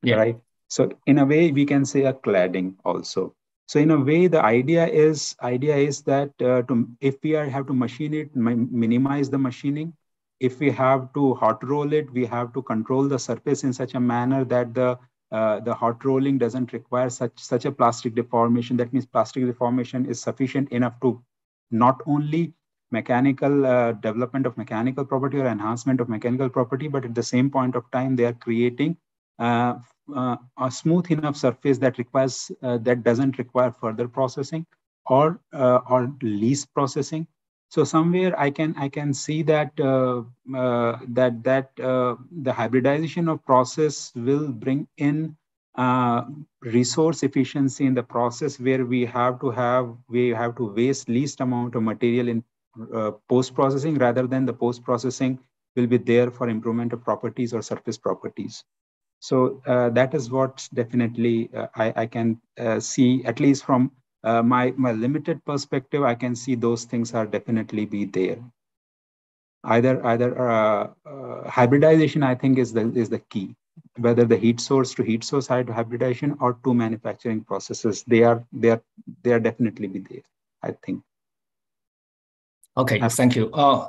Yeah. Right. So in a way, we can say a cladding also. So in a way, the idea is idea is that uh, to if we are, have to machine it, minimize the machining. If we have to hot roll it, we have to control the surface in such a manner that the uh, the hot rolling doesn't require such such a plastic deformation. That means plastic deformation is sufficient enough to not only mechanical uh, development of mechanical property or enhancement of mechanical property, but at the same point of time, they are creating uh, uh a smooth enough surface that requires uh, that doesn't require further processing or or least processing. So somewhere i can i can see that uh, uh, that that uh, the hybridization of process will bring in uh, resource efficiency in the process where we have to have we have to waste least amount of material in uh, post processing rather than the post processing will be there for improvement of properties or surface properties so uh, that is what definitely I, I can see at least from uh, my my limited perspective, I can see those things are definitely be there. Either either uh, uh, hybridization, I think, is the is the key. Whether the heat source to heat source hybridization or two manufacturing processes, they are they are they are definitely be there. I think. Okay, thank you. Uh,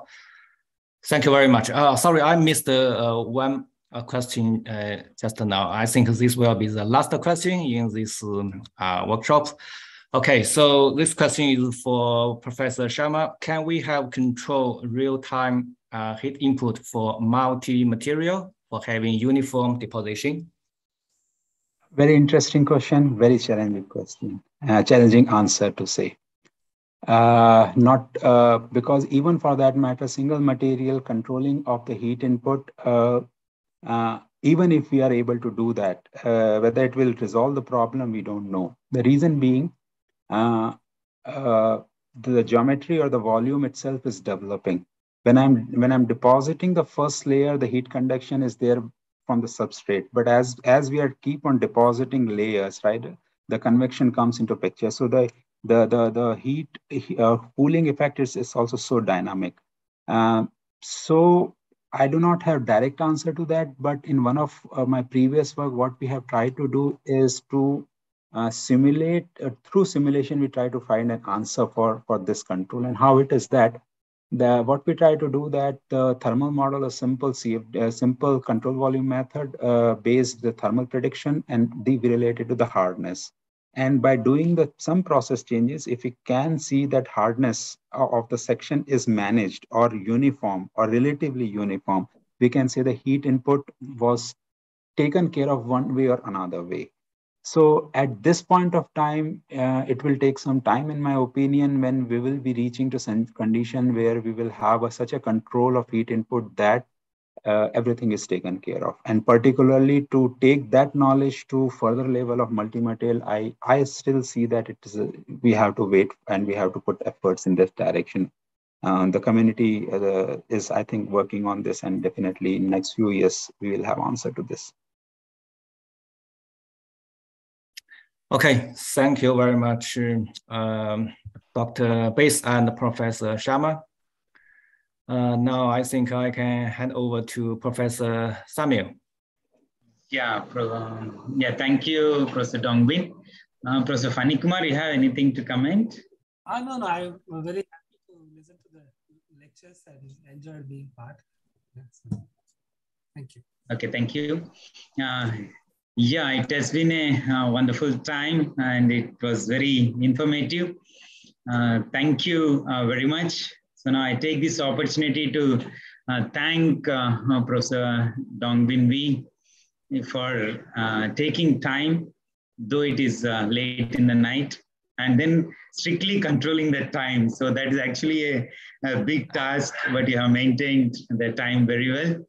thank you very much. Uh, sorry, I missed uh, one uh, question uh, just now. I think this will be the last question in this um, uh, workshop. Okay, so this question is for Professor Sharma. Can we have control real-time uh, heat input for multi-material for having uniform deposition? Very interesting question, very challenging question, uh, challenging answer to say. Uh, not uh, because even for that matter, single material controlling of the heat input, uh, uh even if we are able to do that, uh, whether it will resolve the problem, we don't know. The reason being, uh, the geometry or the volume itself is developing. When I'm when I'm depositing the first layer, the heat conduction is there from the substrate. But as as we are keep on depositing layers, right, the convection comes into picture. So the the the the heat uh, cooling effect is, is also so dynamic. Uh, so I do not have direct answer to that, but in one of uh, my previous work, what we have tried to do is to uh, simulate uh, through simulation. We try to find an answer for for this control and how it is that the what we try to do that the thermal model, a simple CF, simple control volume method uh, based the thermal prediction and the related to the hardness. And by doing the some process changes, if we can see that hardness of the section is managed or uniform or relatively uniform, we can say the heat input was taken care of one way or another way. So at this point of time, uh, it will take some time, in my opinion, when we will be reaching to some condition where we will have a, such a control of heat input that uh, everything is taken care of. And particularly to take that knowledge to further level of multimaterial, I, I still see that it is a, we have to wait and we have to put efforts in this direction. Um, the community uh, is, I think, working on this, and definitely in next few years we will have answer to this. Okay, thank you very much, um, Dr. Bathe and Professor Sharma. Uh, now I think I can hand over to Professor Samuel. Yeah, um, yeah, thank you, Professor Dongbin. Uh, Professor Fani Kumar, you have anything to comment? Uh, no, no, I'm very happy to listen to the lectures. I enjoyed being part. Yes. Thank you. Okay, thank you. Uh, yeah, it has been a uh, wonderful time and it was very informative. Uh, thank you uh, very much so now I take this opportunity to uh, thank uh, uh Professor Dongbin for uh, taking time, though it is uh, late in the night, and then strictly controlling the time. So that is actually a, a big task, but you have maintained the time very well.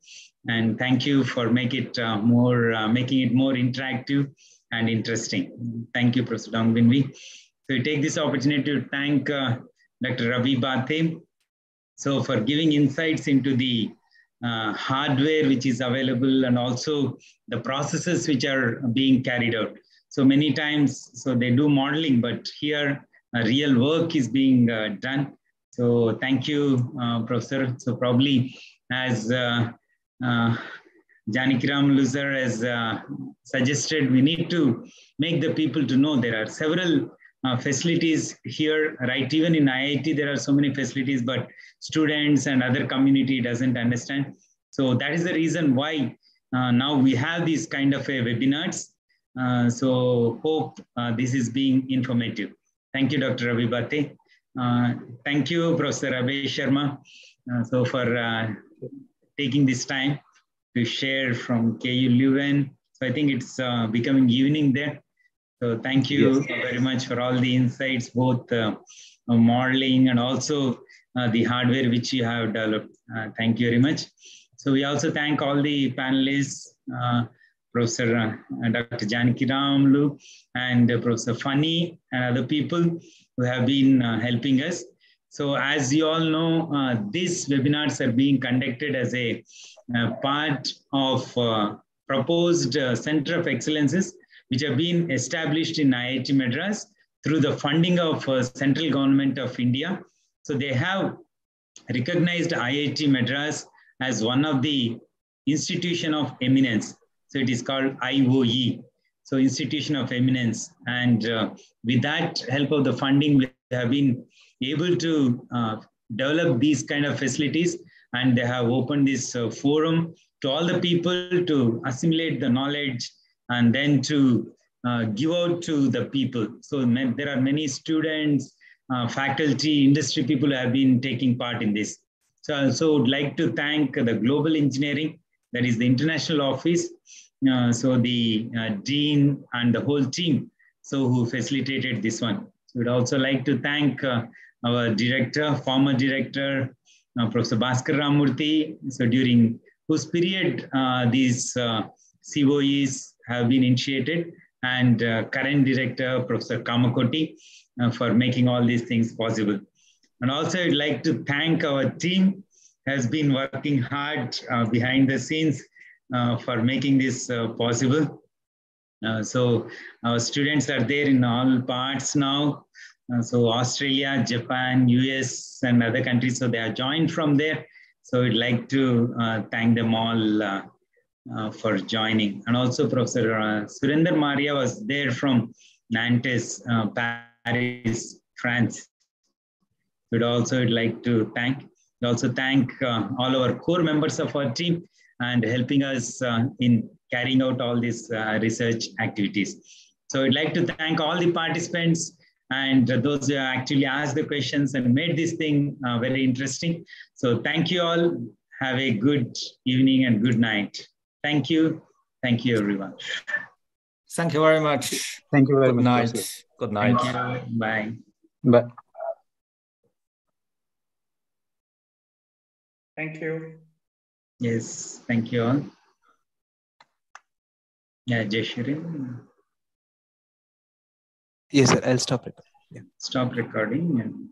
And thank you for make it uh, more, making it more interactive and interesting. Thank you, Professor Dongbin. So we take this opportunity to thank Dr. Ravi Bathe so for giving insights into the uh, hardware which is available and also the processes which are being carried out. So many times, so they do modeling, but here uh, real work is being uh, done. So thank you, uh, Professor. So probably as uh, uh, Janakiram Loser has uh, suggested, we need to make the people to know there are several uh, facilities here, right? Even in IIT, there are so many facilities, but students and other community doesn't understand. So that is the reason why uh, now we have these kind of webinars. Uh, so hope uh, this is being informative. Thank you, Dr. Ravi Bathe. Uh, thank you, Professor Abhay Sharma, uh, so for taking this time to share from KU Leuven. So I think it's becoming evening there. So thank you yes. very much for all the insights, both uh, modeling and also uh, the hardware which you have developed. Uh, thank you very much. So we also thank all the panelists, uh, Professor uh, Dr. Janaki Ramlu and Professor Fani and other people who have been helping us. So as you all know, these webinars are being conducted as a part of proposed Center of Excellences which have been established in IIT Madras through the funding of uh, central government of India. So they have recognized IIT Madras as one of the institution of eminence. So it is called IOE, so institution of eminence. And uh, with that help of the funding, we have been able to uh, develop these kind of facilities and they have opened this uh, forum to all the people to assimilate the knowledge and then to uh, give out to the people. So there are many students, uh, faculty, industry people who have been taking part in this. So I also would like to thank the Global Engagement, that is the international office, uh, so the uh, dean and the whole team, so who facilitated this one. So we'd also like to thank uh, our director, former director, uh, Professor Bhaskar Ramamurthi. So during whose period these COEs have been initiated and current director, Professor Kamakoti, for making all these things possible. And also I'd like to thank our team has been working hard uh, behind the scenes uh, for making this uh, possible. Uh, so our students are there in all parts now. Uh, so Australia, Japan, US, and other countries. So they are joined from there. So I'd like to uh, thank them all for joining. And also Professor uh, Surinder Maria was there from Nantes, Paris, France. We'd also like to thank, also thank uh, all our core members of our team and helping us uh, in carrying out all these uh, research activities. So I'd like to thank all the participants and those who actually asked the questions and made this thing uh, very interesting. So thank you all. Have a good evening and good night. Thank you. Thank you, everyone. Thank you very much. Thank you very good much. Night. Good night. Thank you. Bye. Bye. Thank you. Yes, thank you all. Yeah, Jeshri. Yes, sir. I'll stop it. Yeah. Stop recording. And...